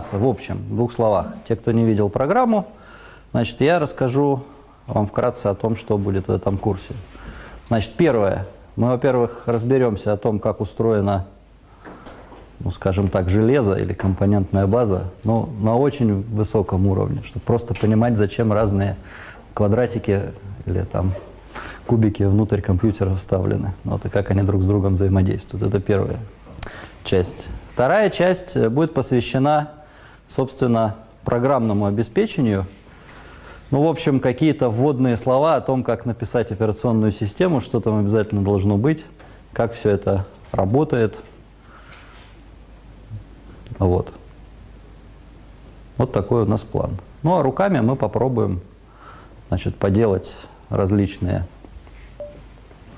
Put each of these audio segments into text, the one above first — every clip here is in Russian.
В общем, в двух словах. Те, кто не видел программу, значит, я расскажу вам вкратце о том, что будет в этом курсе. Значит, первое. Мы, во-первых, разберемся о том, как устроена, ну, скажем так, железо или компонентная база, но на очень высоком уровне, чтобы просто понимать, зачем разные квадратики или там кубики внутрь компьютера вставлены, вот, и как они друг с другом взаимодействуют. Это первая часть. Вторая часть будет посвящена, собственно, программному обеспечению. Ну, в общем, какие-то вводные слова о том, как написать операционную систему, что там обязательно должно быть, как все это работает. Вот. Вот такой у нас план. Ну, а руками мы попробуем значит, поделать различные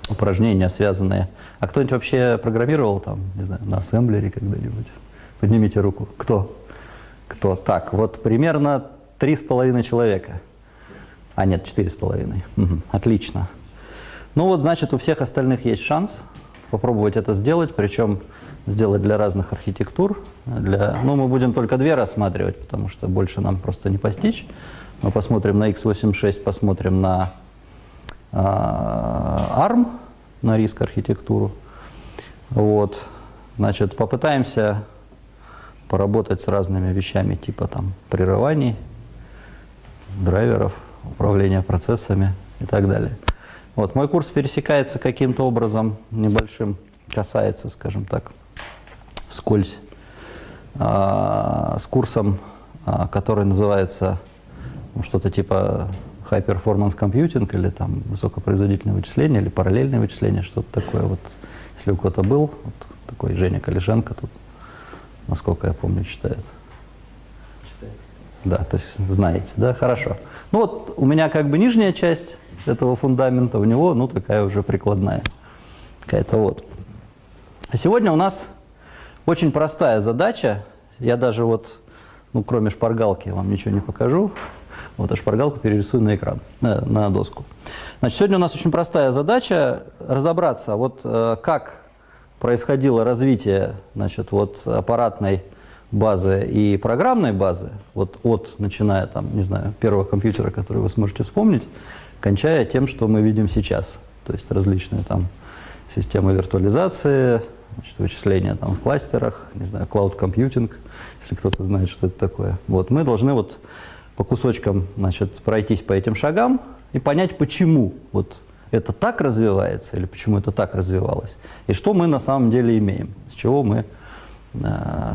упражнения, связанные. А кто-нибудь вообще программировал там, не знаю, на ассемблере когда-нибудь? Поднимите руку. Кто? Кто? Так, вот примерно три с половиной человека. А нет, четыре с половиной. Отлично. Ну вот, значит, у всех остальных есть шанс попробовать это сделать, причем сделать для разных архитектур. Для, ну, мы будем только две рассматривать, потому что больше нам просто не постичь. Мы посмотрим на x86, посмотрим на э, ARM, на риск архитектуру. Вот. Значит, попытаемся поработать с разными вещами, типа там прерываний, драйверов, управления процессами и так далее. Вот, мой курс пересекается каким-то образом небольшим, касается, скажем так, вскользь, э, с курсом, э, который называется ну, что-то типа High Performance Computing или там высокопроизводительное вычисление или параллельное вычисление, что-то такое. Вот, если у кого-то был, вот такой Женя Калишенко тут, насколько я помню, читает. Читает. Да, то есть знаете, да, хорошо. Ну вот у меня как бы нижняя часть этого фундамента, у него, ну, такая уже прикладная. Какая-то вот. А сегодня у нас очень простая задача. Я даже вот, ну, кроме шпаргалки, вам ничего не покажу. Вот, а шпаргалку перерисую на экран, на, на доску. Значит, сегодня у нас очень простая задача разобраться, вот э, как происходило развитие, значит, вот аппаратной базы и программной базы, вот от, начиная там, не знаю, первого компьютера, который вы сможете вспомнить, кончая тем, что мы видим сейчас. То есть различные там системы виртуализации, значит, вычисления там в кластерах, не знаю, cloud computing, если кто-то знает, что это такое. Вот мы должны вот по кусочкам значит, пройтись по этим шагам и понять, почему вот это так развивается или почему это так развивалось, и что мы на самом деле имеем, с чего мы э,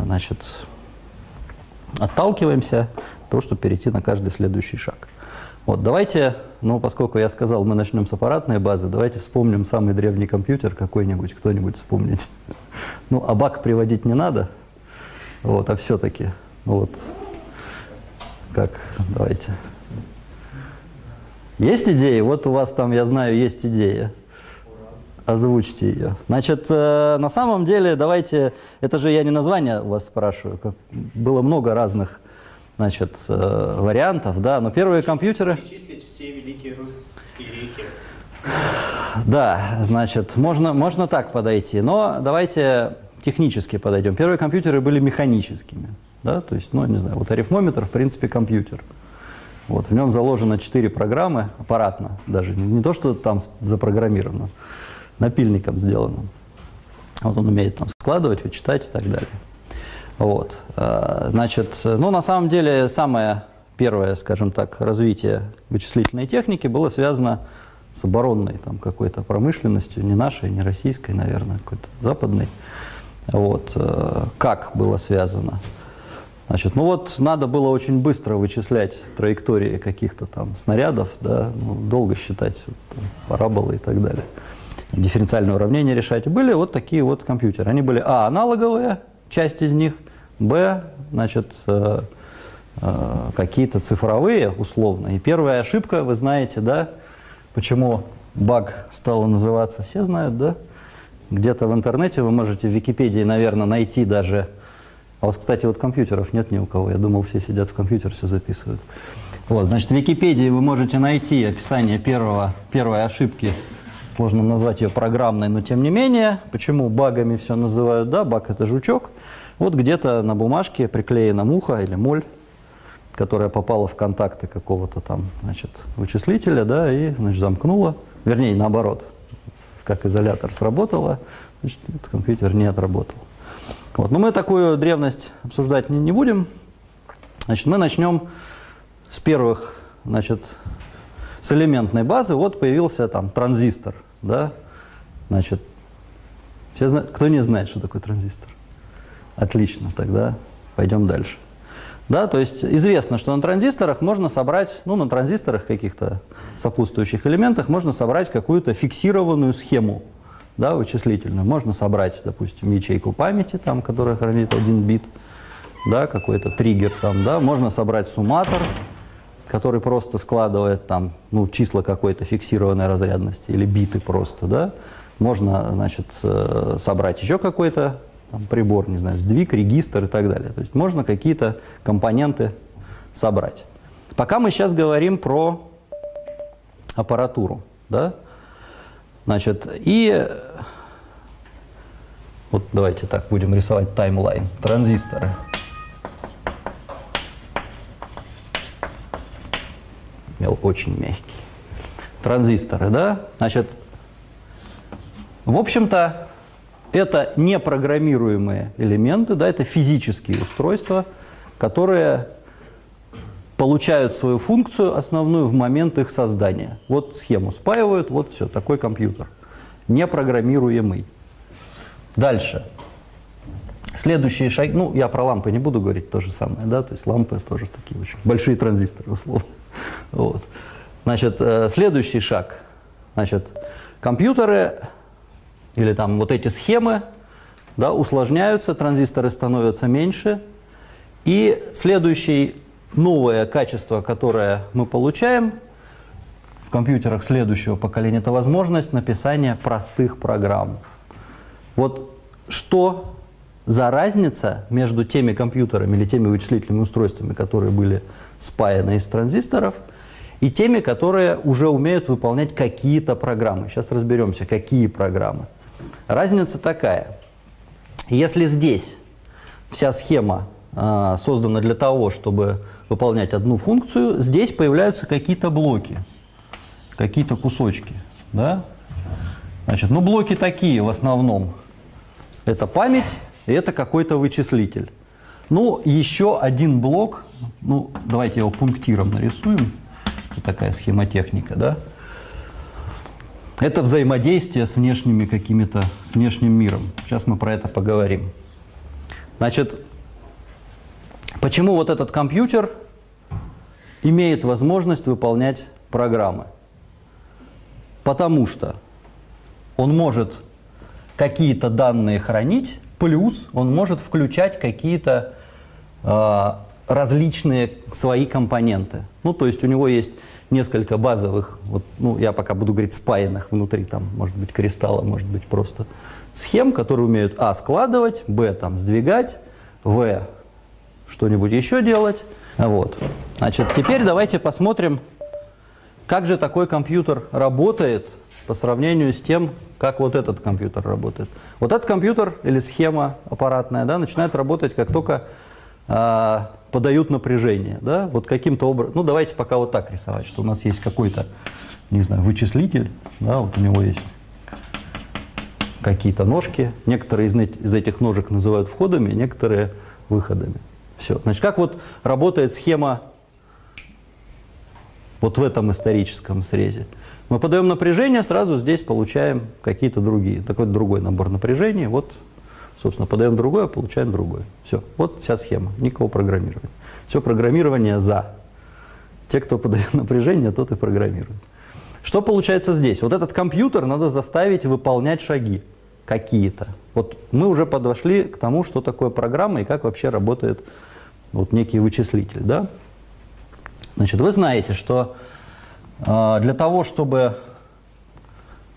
значит, отталкиваемся, то, чтобы перейти на каждый следующий шаг. Вот, давайте, ну, поскольку я сказал, мы начнем с аппаратной базы, давайте вспомним самый древний компьютер какой-нибудь, кто-нибудь вспомнить. Ну, а бак приводить не надо, вот, а все-таки, вот, как, давайте. Есть идеи? Вот у вас там, я знаю, есть идея. Озвучьте ее. Значит, э, на самом деле, давайте, это же я не название у вас спрашиваю, было много разных, значит, э, вариантов, да, но первые компьютеры... Перечислить все великие русские реки. Да, значит, можно, можно так подойти, но давайте технически подойдем. Первые компьютеры были механическими. Да? То есть, ну, не знаю, вот арифмометр, в принципе, компьютер. Вот, в нем заложено 4 программы, аппаратно даже, не, не то, что там запрограммировано, напильником сделано. Вот он умеет там складывать, вычитать и так далее. Вот. А, значит, ну, на самом деле, самое первое, скажем так, развитие вычислительной техники было связано с оборонной там какой-то промышленностью, не нашей, не российской, наверное, какой-то западной. Вот. Э, как было связано? Значит, ну вот надо было очень быстро вычислять траектории каких-то там снарядов, да, ну, долго считать вот, там, параболы и так далее. Дифференциальные уравнения решать. Были вот такие вот компьютеры. Они были, а, аналоговые, часть из них, б, значит, э, э, какие-то цифровые, условно. И первая ошибка, вы знаете, да, почему баг стало называться, все знают, да? Где-то в интернете вы можете в Википедии, наверное, найти даже а вас, кстати, вот компьютеров нет ни у кого. Я думал, все сидят в компьютер, все записывают. Вот, значит, в Википедии вы можете найти описание первого, первой ошибки. Сложно назвать ее программной, но тем не менее. Почему багами все называют? Да, баг – это жучок. Вот где-то на бумажке приклеена муха или моль, которая попала в контакты какого-то там, значит, вычислителя, да, и, значит, замкнула, вернее, наоборот, как изолятор сработала, значит, компьютер не отработал. Вот. Но мы такую древность обсуждать не, не будем. Значит, мы начнем с первых, значит, с элементной базы. Вот появился там транзистор, да, значит, все знают, кто не знает, что такое транзистор? Отлично, тогда пойдем дальше. Да, то есть известно, что на транзисторах можно собрать, ну, на транзисторах каких-то сопутствующих элементах можно собрать какую-то фиксированную схему, да, вычислительную. Можно собрать, допустим, ячейку памяти, там, которая хранит один бит, да, какой-то триггер там, да, можно собрать сумматор, который просто складывает там, ну, числа какой-то фиксированной разрядности или биты просто, да, можно, значит, э, собрать еще какой-то там, прибор, не знаю, сдвиг, регистр и так далее. То есть можно какие-то компоненты собрать. Пока мы сейчас говорим про аппаратуру, да, значит, и вот давайте так будем рисовать таймлайн. Транзисторы. Мел очень мягкий. Транзисторы, да? Значит, в общем-то, это непрограммируемые элементы, да, это физические устройства, которые получают свою функцию основную в момент их создания. Вот схему спаивают, вот все, такой компьютер. Непрограммируемый. Дальше. Следующие шаги, ну, я про лампы не буду говорить, то же самое, да, то есть лампы тоже такие очень большие транзисторы, условно. Вот. Значит, э, следующий шаг. Значит, компьютеры или там вот эти схемы да, усложняются, транзисторы становятся меньше. И следующее новое качество, которое мы получаем в компьютерах следующего поколения, это возможность написания простых программ. Вот что за разница между теми компьютерами или теми вычислительными устройствами, которые были спаяны из транзисторов, и теми, которые уже умеют выполнять какие-то программы. Сейчас разберемся, какие программы. Разница такая. Если здесь вся схема создана для того, чтобы выполнять одну функцию, здесь появляются какие-то блоки, какие-то кусочки. Да? Значит, ну блоки такие в основном. Это память и это какой-то вычислитель. Ну, еще один блок, ну, давайте его пунктиром нарисуем. такая схемотехника, да? Это взаимодействие с внешними какими-то, с внешним миром. Сейчас мы про это поговорим. Значит, почему вот этот компьютер имеет возможность выполнять программы? Потому что он может какие-то данные хранить, плюс он может включать какие-то э, различные свои компоненты. Ну, то есть у него есть несколько базовых, вот, ну, я пока буду говорить спаянных внутри, там, может быть, кристалла, может быть, просто схем, которые умеют, а, складывать, б, там, сдвигать, в, что-нибудь еще делать. Вот. Значит, теперь давайте посмотрим, как же такой компьютер работает по сравнению с тем, как вот этот компьютер работает. Вот этот компьютер или схема аппаратная да, начинает работать, как только э, подают напряжение. Да? Вот каким-то образом, ну давайте пока вот так рисовать, что у нас есть какой-то, не знаю, вычислитель, да, вот у него есть какие-то ножки, некоторые из, из этих ножек называют входами, некоторые выходами. Все. Значит, как вот работает схема вот в этом историческом срезе? Мы подаем напряжение, сразу здесь получаем какие-то другие, такой другой набор напряжения. Вот Собственно, подаем другое, получаем другое. Все. Вот вся схема. Никакого программирования. Все программирование за. Те, кто подает напряжение, тот и программирует. Что получается здесь? Вот этот компьютер надо заставить выполнять шаги какие-то. Вот мы уже подошли к тому, что такое программа и как вообще работает вот некий вычислитель. Да? Значит, вы знаете, что э, для того, чтобы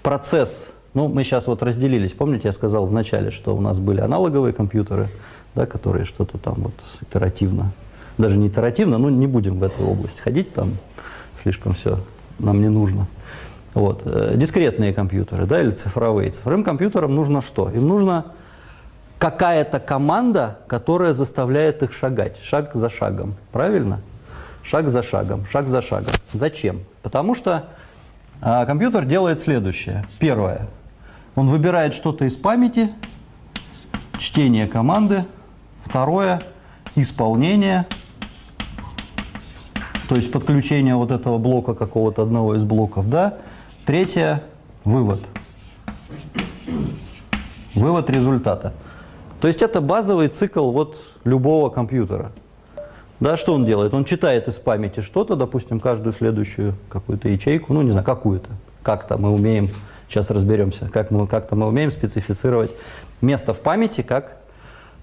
процесс ну, мы сейчас вот разделились. Помните, я сказал в начале, что у нас были аналоговые компьютеры, да, которые что-то там вот итеративно, даже не итеративно, ну, не будем в эту область ходить, там слишком все нам не нужно. Вот. Э, дискретные компьютеры, да, или цифровые. Цифровым компьютерам нужно что? Им нужно какая-то команда, которая заставляет их шагать, шаг за шагом. Правильно? Шаг за шагом, шаг за шагом. Зачем? Потому что а, компьютер делает следующее. Первое. Он выбирает что-то из памяти, чтение команды. Второе. Исполнение. То есть подключение вот этого блока какого-то одного из блоков. Да? Третье. Вывод. Вывод результата. То есть это базовый цикл вот любого компьютера. Да, что он делает? Он читает из памяти что-то, допустим, каждую следующую какую-то ячейку, ну, не знаю, какую-то. Как-то мы умеем, сейчас разберемся, как мы, как-то мы умеем специфицировать место в памяти, как,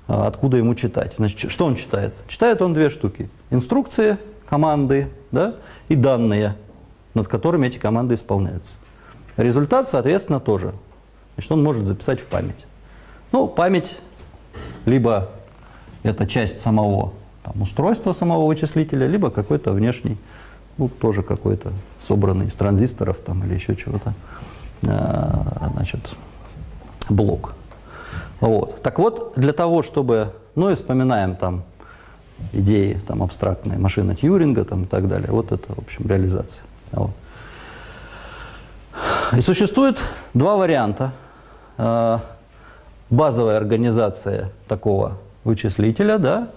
а, откуда ему читать. Значит, что он читает? Читает он две штуки. Инструкции, команды, да, и данные, над которыми эти команды исполняются. Результат, соответственно, тоже. Значит, он может записать в память. Ну, память либо это часть самого там, устройства самого вычислителя, либо какой-то внешний, ну, тоже какой-то собранный из транзисторов там, или еще чего-то, э, значит, блок. Вот. Так вот, для того, чтобы, ну и вспоминаем там идеи там, абстрактные, машина Тьюринга там, и так далее, вот это, в общем, реализация. Вот. И существует два варианта. Базовая организация такого вычислителя, да,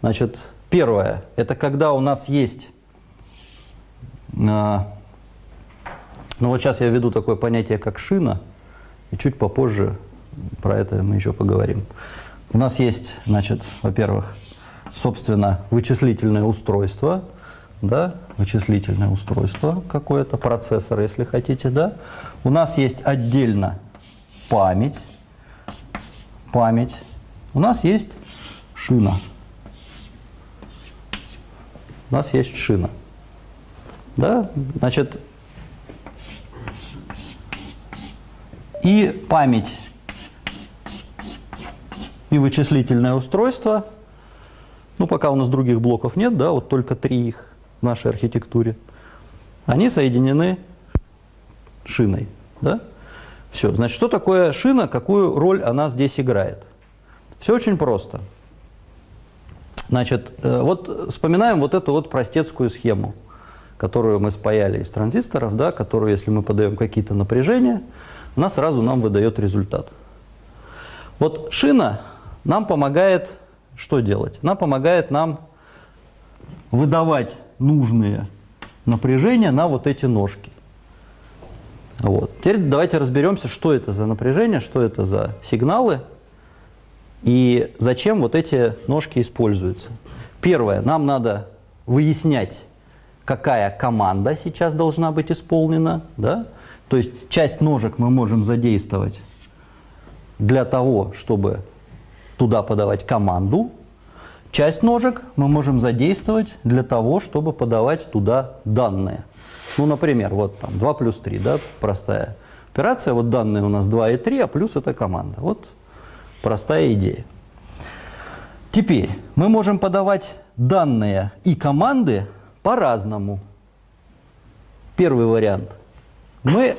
значит, первое, это когда у нас есть, а, ну вот сейчас я веду такое понятие, как шина, и чуть попозже про это мы еще поговорим. У нас есть, значит, во-первых, собственно, вычислительное устройство, да, вычислительное устройство какое-то, процессор, если хотите, да. У нас есть отдельно память, память, у нас есть шина. У нас есть шина. Да? Значит, и память, и вычислительное устройство, ну, пока у нас других блоков нет, да, вот только три их в нашей архитектуре, они соединены шиной, да? Все. Значит, что такое шина, какую роль она здесь играет? Все очень просто. Значит, э, вот вспоминаем вот эту вот простецкую схему, которую мы спаяли из транзисторов, да, которую, если мы подаем какие-то напряжения, она сразу нам выдает результат. Вот шина нам помогает что делать? Она помогает нам выдавать нужные напряжения на вот эти ножки. Вот. Теперь давайте разберемся, что это за напряжение, что это за сигналы и зачем вот эти ножки используются. Первое, нам надо выяснять, какая команда сейчас должна быть исполнена. Да? То есть часть ножек мы можем задействовать для того, чтобы туда подавать команду. Часть ножек мы можем задействовать для того, чтобы подавать туда данные. Ну, например, вот там 2 плюс 3, да, простая операция. Вот данные у нас 2 и 3, а плюс это команда. Вот простая идея. Теперь мы можем подавать данные и команды по-разному. Первый вариант. Мы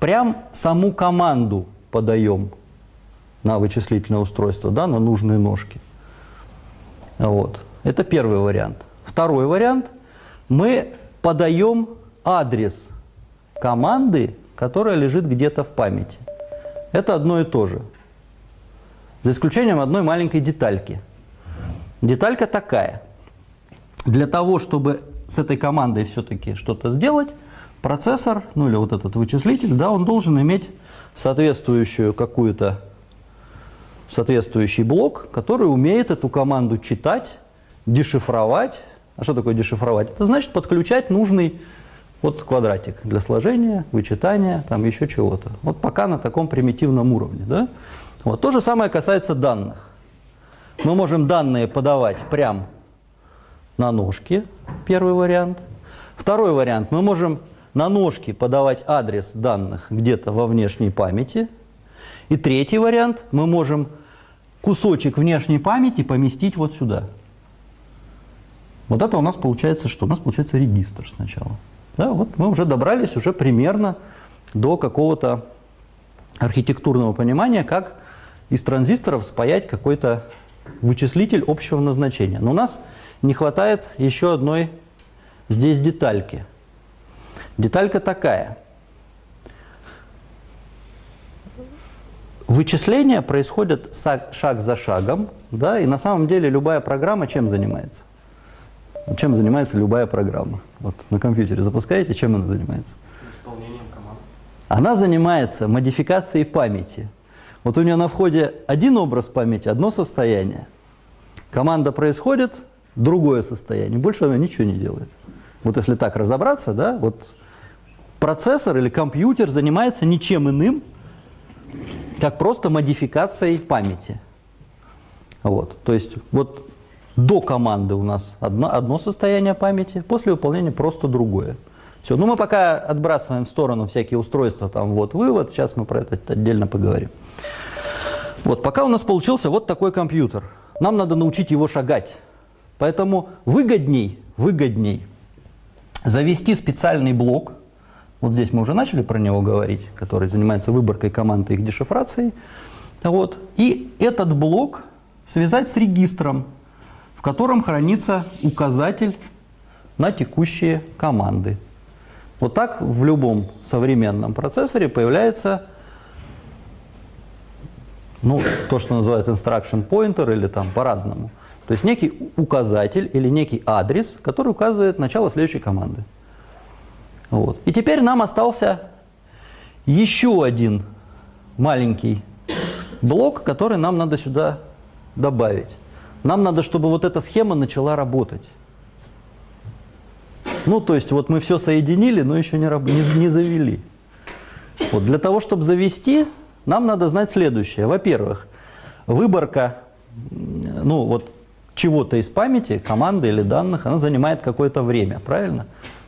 прям саму команду подаем на вычислительное устройство, да, на нужные ножки. Вот. Это первый вариант. Второй вариант. Мы подаем адрес команды, которая лежит где-то в памяти. Это одно и то же. За исключением одной маленькой детальки. Деталька такая. Для того, чтобы с этой командой все-таки что-то сделать, процессор, ну или вот этот вычислитель, да, он должен иметь соответствующую какую-то соответствующий блок, который умеет эту команду читать, дешифровать, а что такое дешифровать? Это значит подключать нужный вот квадратик для сложения, вычитания, там еще чего-то. Вот пока на таком примитивном уровне. Да? Вот. То же самое касается данных. Мы можем данные подавать прям на ножки, первый вариант. Второй вариант, мы можем на ножки подавать адрес данных где-то во внешней памяти. И третий вариант, мы можем кусочек внешней памяти поместить вот сюда. Вот это у нас получается что? У нас получается регистр сначала. Да, вот мы уже добрались уже примерно до какого-то архитектурного понимания, как из транзисторов спаять какой-то вычислитель общего назначения. Но у нас не хватает еще одной здесь детальки. Деталька такая. Вычисления происходят шаг за шагом, да, и на самом деле любая программа чем занимается? Чем занимается любая программа? Вот на компьютере запускаете, чем она занимается? Исполнением команд. Она занимается модификацией памяти. Вот у нее на входе один образ памяти, одно состояние. Команда происходит, другое состояние. Больше она ничего не делает. Вот если так разобраться, да, вот процессор или компьютер занимается ничем иным, как просто модификацией памяти. Вот. То есть вот до команды у нас одно, одно состояние памяти, после выполнения просто другое. Все. Ну, мы пока отбрасываем в сторону всякие устройства, там вот вывод, сейчас мы про это отдельно поговорим. Вот, пока у нас получился вот такой компьютер. Нам надо научить его шагать. Поэтому выгодней, выгодней завести специальный блок, вот здесь мы уже начали про него говорить, который занимается выборкой команд и их дешифрацией. Вот. И этот блок связать с регистром, в котором хранится указатель на текущие команды. Вот так в любом современном процессоре появляется ну, то, что называют instruction pointer или там по-разному. То есть некий указатель или некий адрес, который указывает начало следующей команды. Вот. И теперь нам остался еще один маленький блок, который нам надо сюда добавить. Нам надо, чтобы вот эта схема начала работать. Ну, то есть вот мы все соединили, но еще не, не, не завели. Вот для того, чтобы завести, нам надо знать следующее. Во-первых, выборка, ну вот чего-то из памяти, команды или данных, она занимает какое-то время, правильно?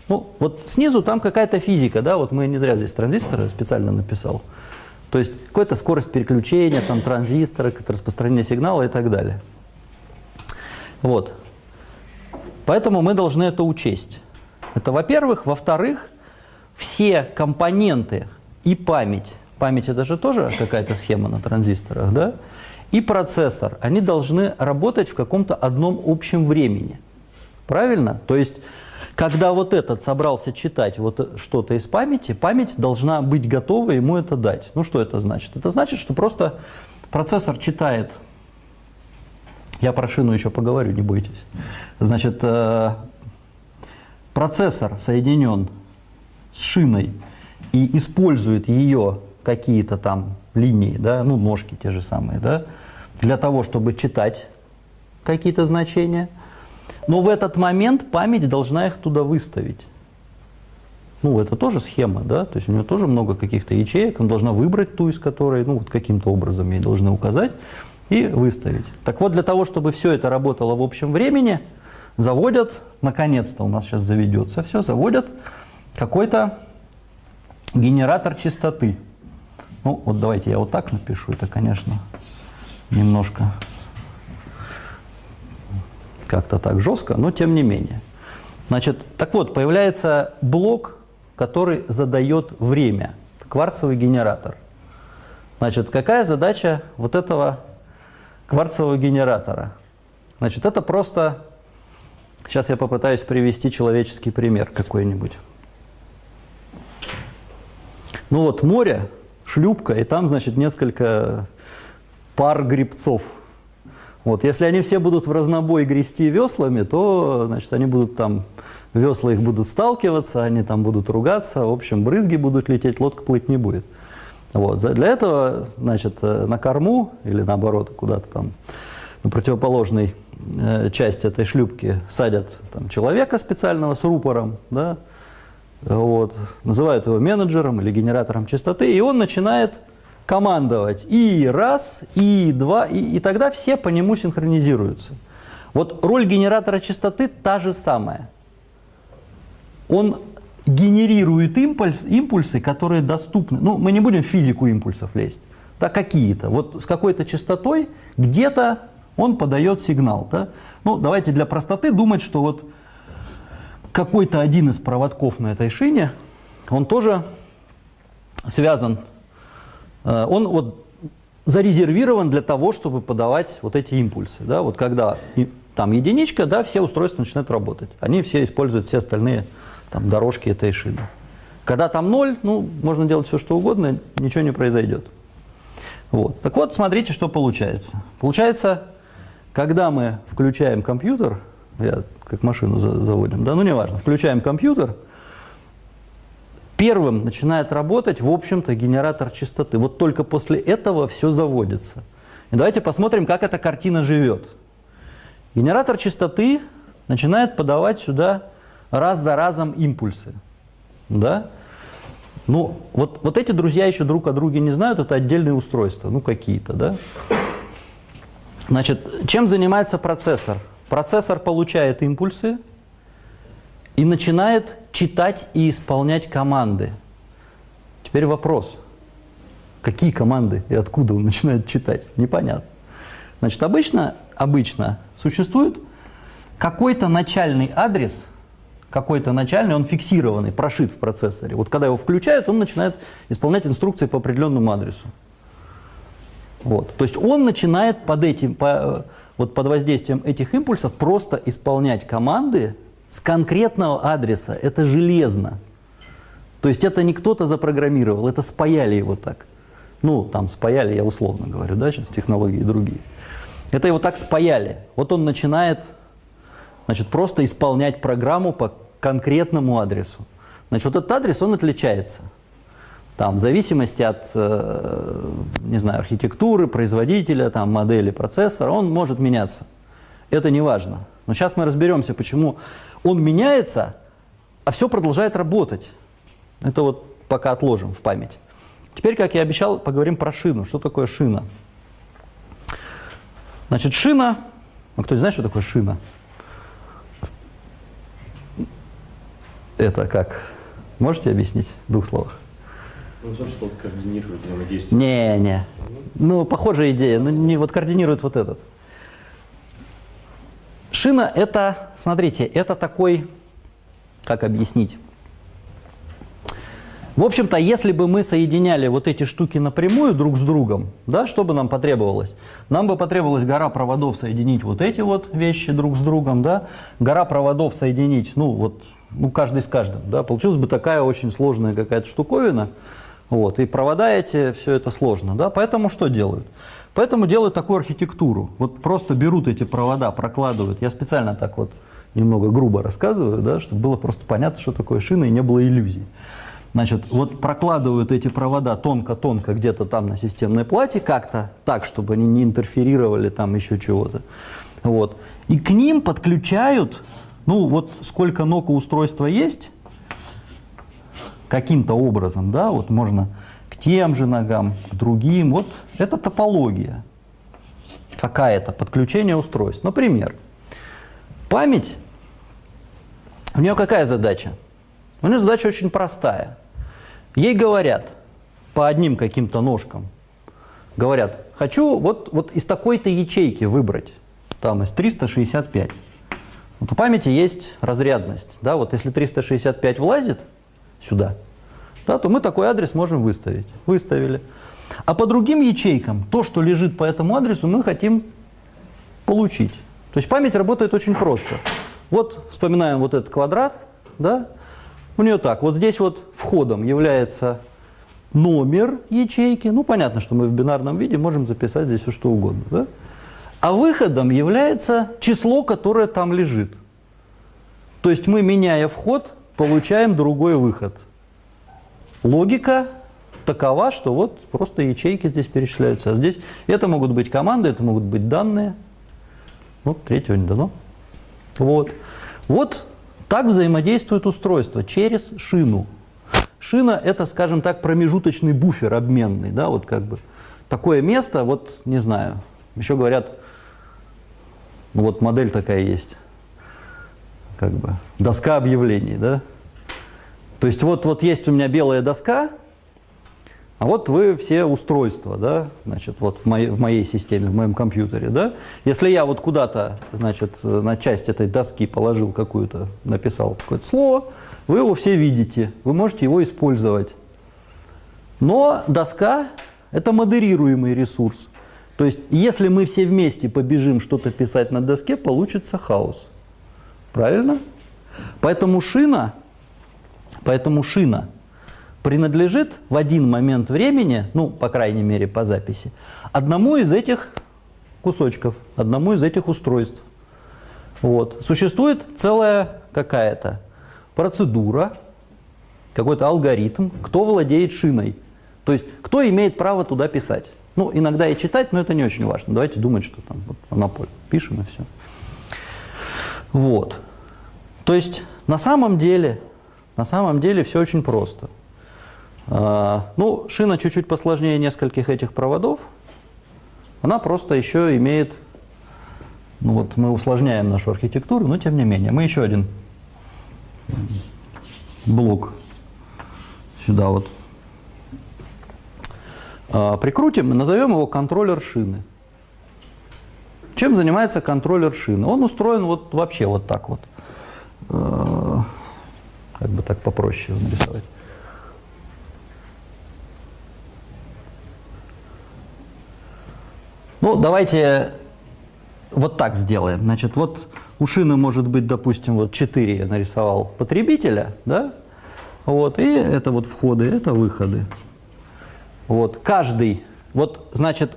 Ну, вот снизу там какая-то физика, да, вот мы не зря здесь транзисторы специально написал. То есть какая-то скорость переключения, там транзисторы, распространение сигнала и так далее. Вот. Поэтому мы должны это учесть. Это во-первых. Во-вторых, все компоненты и память, память это же тоже какая-то схема на транзисторах, да, и процессор, они должны работать в каком-то одном общем времени. Правильно? То есть, когда вот этот собрался читать вот что-то из памяти, память должна быть готова ему это дать. Ну, что это значит? Это значит, что просто процессор читает я про шину еще поговорю, не бойтесь. Значит, э, процессор соединен с шиной и использует ее какие-то там линии, да, ну, ножки те же самые, да, для того, чтобы читать какие-то значения. Но в этот момент память должна их туда выставить. Ну, это тоже схема, да, то есть у нее тоже много каких-то ячеек, она должна выбрать ту, из которой, ну, вот каким-то образом ей должны указать и выставить. Так вот, для того, чтобы все это работало в общем времени, заводят, наконец-то у нас сейчас заведется все, заводят какой-то генератор частоты. Ну, вот давайте я вот так напишу, это, конечно, немножко как-то так жестко, но тем не менее. Значит, так вот, появляется блок, который задает время, кварцевый генератор. Значит, какая задача вот этого кварцевого генератора? Значит, это просто, сейчас я попытаюсь привести человеческий пример какой-нибудь. Ну вот море, шлюпка, и там, значит, несколько пар грибцов. Вот, если они все будут в разнобой грести веслами, то, значит, они будут там, весла их будут сталкиваться, они там будут ругаться, в общем, брызги будут лететь, лодка плыть не будет. Вот, для этого, значит, э, на корму или наоборот куда-то там на противоположной э, части этой шлюпки садят там, человека специального с рупором, да, вот, называют его менеджером или генератором частоты, и он начинает командовать и раз, и два, и, и тогда все по нему синхронизируются. Вот роль генератора частоты та же самая. Он генерирует импульс, импульсы, которые доступны. Ну, мы не будем в физику импульсов лезть. Да, какие-то. Вот с какой-то частотой где-то он подает сигнал. Да? Ну, давайте для простоты думать, что вот какой-то один из проводков на этой шине, он тоже связан Э, он вот зарезервирован для того, чтобы подавать вот эти импульсы. Да? Вот когда там единичка, да, все устройства начинают работать. Они все используют все остальные там, дорожки этой шины. Когда там ноль, ну, можно делать все, что угодно, ничего не произойдет. Вот. Так вот, смотрите, что получается. Получается, когда мы включаем компьютер, я как машину за- заводим, да, ну неважно, включаем компьютер, первым начинает работать, в общем-то, генератор частоты. Вот только после этого все заводится. И давайте посмотрим, как эта картина живет. Генератор частоты начинает подавать сюда раз за разом импульсы. Да? Ну, вот, вот эти друзья еще друг о друге не знают, это отдельные устройства, ну какие-то, да? Значит, чем занимается процессор? Процессор получает импульсы и начинает читать и исполнять команды. Теперь вопрос. Какие команды и откуда он начинает читать? Непонятно. Значит, обычно, обычно существует какой-то начальный адрес, какой-то начальный, он фиксированный, прошит в процессоре. Вот когда его включают, он начинает исполнять инструкции по определенному адресу. Вот. То есть он начинает под, этим, по- вот под воздействием этих импульсов просто исполнять команды с конкретного адреса. Это железно. То есть это не кто-то запрограммировал, это спаяли его так. Ну, там спаяли, я условно говорю, да, сейчас технологии другие. Это его так спаяли. Вот он начинает, значит, просто исполнять программу по конкретному адресу. Значит, вот этот адрес, он отличается. Там, в зависимости от, э, не знаю, архитектуры, производителя, там, модели процессора, он может меняться. Это не важно. Но сейчас мы разберемся, почему он меняется, а все продолжает работать. Это вот пока отложим в память. Теперь, как я обещал, поговорим про шину. Что такое шина? Значит, шина... А кто не знает, что такое шина? Это как? Можете объяснить в двух словах? Ну, собственно, координирует взаимодействие. Не, не. Ну, похожая идея, но не вот координирует вот этот. Шина это, смотрите, это такой, как объяснить? В общем-то, если бы мы соединяли вот эти штуки напрямую друг с другом, да, что бы нам потребовалось? Нам бы потребовалась гора проводов соединить вот эти вот вещи друг с другом, да, гора проводов соединить, ну, вот, ну, каждый с каждым, да, получилась бы такая очень сложная какая-то штуковина, вот, и провода эти, все это сложно, да, поэтому что делают? Поэтому делают такую архитектуру, вот просто берут эти провода, прокладывают, я специально так вот немного грубо рассказываю, да, чтобы было просто понятно, что такое шина и не было иллюзий. Значит, вот прокладывают эти провода тонко-тонко где-то там на системной плате, как-то так, чтобы они не интерферировали там еще чего-то. Вот. И к ним подключают, ну вот сколько ног у устройства есть, каким-то образом, да, вот можно к тем же ногам, к другим, вот это топология какая-то, подключение устройств. Например, память, у нее какая задача? У нее задача очень простая. Ей говорят по одним каким-то ножкам, говорят, хочу вот, вот из такой-то ячейки выбрать, там из 365. Вот у памяти есть разрядность. Да, вот если 365 влазит сюда, да, то мы такой адрес можем выставить. Выставили. А по другим ячейкам, то, что лежит по этому адресу, мы хотим получить. То есть память работает очень просто. Вот вспоминаем вот этот квадрат, да, у нее так, вот здесь вот входом является номер ячейки, ну понятно, что мы в бинарном виде можем записать здесь все что угодно, да? А выходом является число, которое там лежит. То есть мы, меняя вход, получаем другой выход. Логика такова, что вот просто ячейки здесь перечисляются. А здесь это могут быть команды, это могут быть данные. Вот третьего не дано. Вот. Вот так взаимодействует устройство через шину. Шина – это, скажем так, промежуточный буфер обменный, да, вот как бы такое место, вот не знаю, еще говорят, ну вот модель такая есть, как бы доска объявлений, да. То есть вот, вот есть у меня белая доска, а вот вы все устройства, да, значит, вот в моей, в моей системе, в моем компьютере, да. Если я вот куда-то, значит, на часть этой доски положил какую-то, написал какое-то слово, вы его все видите, вы можете его использовать. Но доска это модерируемый ресурс. То есть, если мы все вместе побежим что-то писать на доске, получится хаос. Правильно? Поэтому шина, поэтому шина принадлежит в один момент времени, ну, по крайней мере, по записи, одному из этих кусочков, одному из этих устройств. Вот. Существует целая какая-то процедура, какой-то алгоритм, кто владеет шиной. То есть, кто имеет право туда писать. Ну, иногда и читать, но это не очень важно. Давайте думать, что там вот, монополь. Пишем и все. Вот. То есть, на самом деле, на самом деле все очень просто. А, ну, шина чуть-чуть посложнее нескольких этих проводов. Она просто еще имеет, ну вот мы усложняем нашу архитектуру, но тем не менее, мы еще один блок сюда вот а, прикрутим и назовем его контроллер шины. Чем занимается контроллер шины? Он устроен вот вообще вот так вот. А, как бы так попроще его нарисовать. Ну, давайте вот так сделаем. Значит, вот у шины может быть, допустим, вот 4 я нарисовал потребителя, да? Вот, и это вот входы, это выходы. Вот, каждый, вот, значит,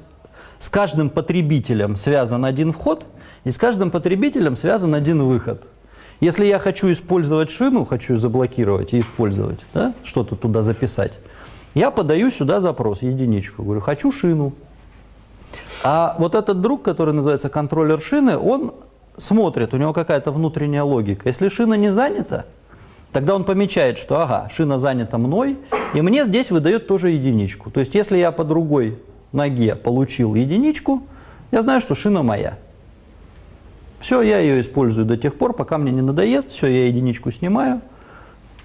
с каждым потребителем связан один вход, и с каждым потребителем связан один выход. Если я хочу использовать шину, хочу заблокировать и использовать, да, что-то туда записать, я подаю сюда запрос, единичку, говорю, хочу шину. А вот этот друг, который называется контроллер шины, он смотрит, у него какая-то внутренняя логика. Если шина не занята, тогда он помечает, что ага, шина занята мной, и мне здесь выдает тоже единичку. То есть если я по другой ноге получил единичку, я знаю, что шина моя. Все, я ее использую до тех пор, пока мне не надоест, все, я единичку снимаю.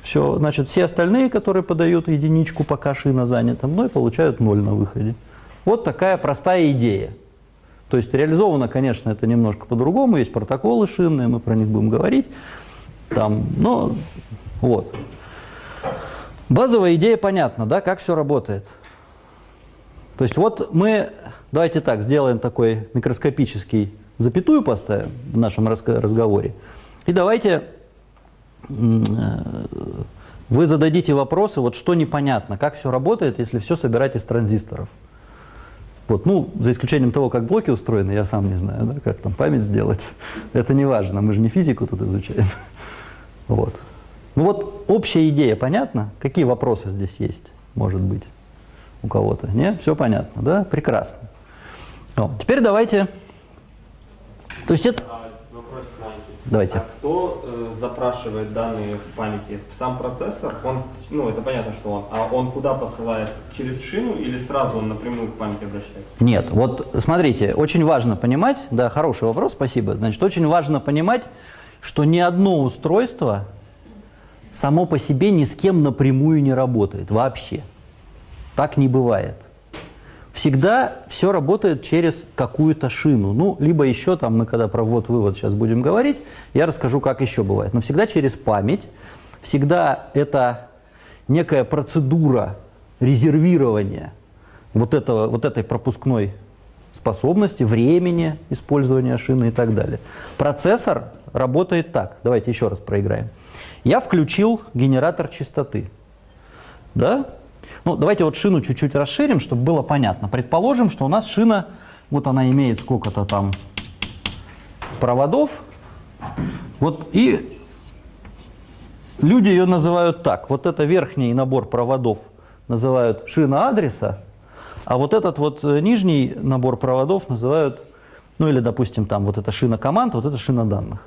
Все, значит, все остальные, которые подают единичку, пока шина занята мной, получают ноль на выходе. Вот такая простая идея. То есть реализовано, конечно, это немножко по-другому. Есть протоколы шинные, мы про них будем говорить. Там, но вот. Базовая идея понятна, да, как все работает. То есть вот мы, давайте так, сделаем такой микроскопический запятую поставим в нашем разговоре. И давайте э, вы зададите вопросы, вот что непонятно, как все работает, если все собирать из транзисторов. Вот, ну, за исключением того, как блоки устроены, я сам не знаю, да, как там память сделать. Это не важно, мы же не физику тут изучаем. Вот. Ну вот общая идея понятна? Какие вопросы здесь есть, может быть, у кого-то? Нет? Все понятно, да? Прекрасно. Вот. Теперь давайте... То есть это... Давайте. А кто э, запрашивает данные в памяти? Сам процессор? Он, ну, это понятно, что он. А он куда посылает? Через шину или сразу он напрямую к памяти обращается? Нет, вот смотрите, очень важно понимать, да, хороший вопрос, спасибо. Значит, очень важно понимать, что ни одно устройство само по себе ни с кем напрямую не работает вообще. Так не бывает всегда все работает через какую-то шину. Ну, либо еще там, мы когда про ввод-вывод сейчас будем говорить, я расскажу, как еще бывает. Но всегда через память, всегда это некая процедура резервирования вот, этого, вот этой пропускной способности, времени использования шины и так далее. Процессор работает так. Давайте еще раз проиграем. Я включил генератор частоты. Да? Ну, давайте вот шину чуть-чуть расширим, чтобы было понятно. Предположим, что у нас шина, вот она имеет сколько-то там проводов. Вот и люди ее называют так. Вот это верхний набор проводов называют шина адреса, а вот этот вот э, нижний набор проводов называют, ну или, допустим, там вот эта шина команд, вот это шина данных.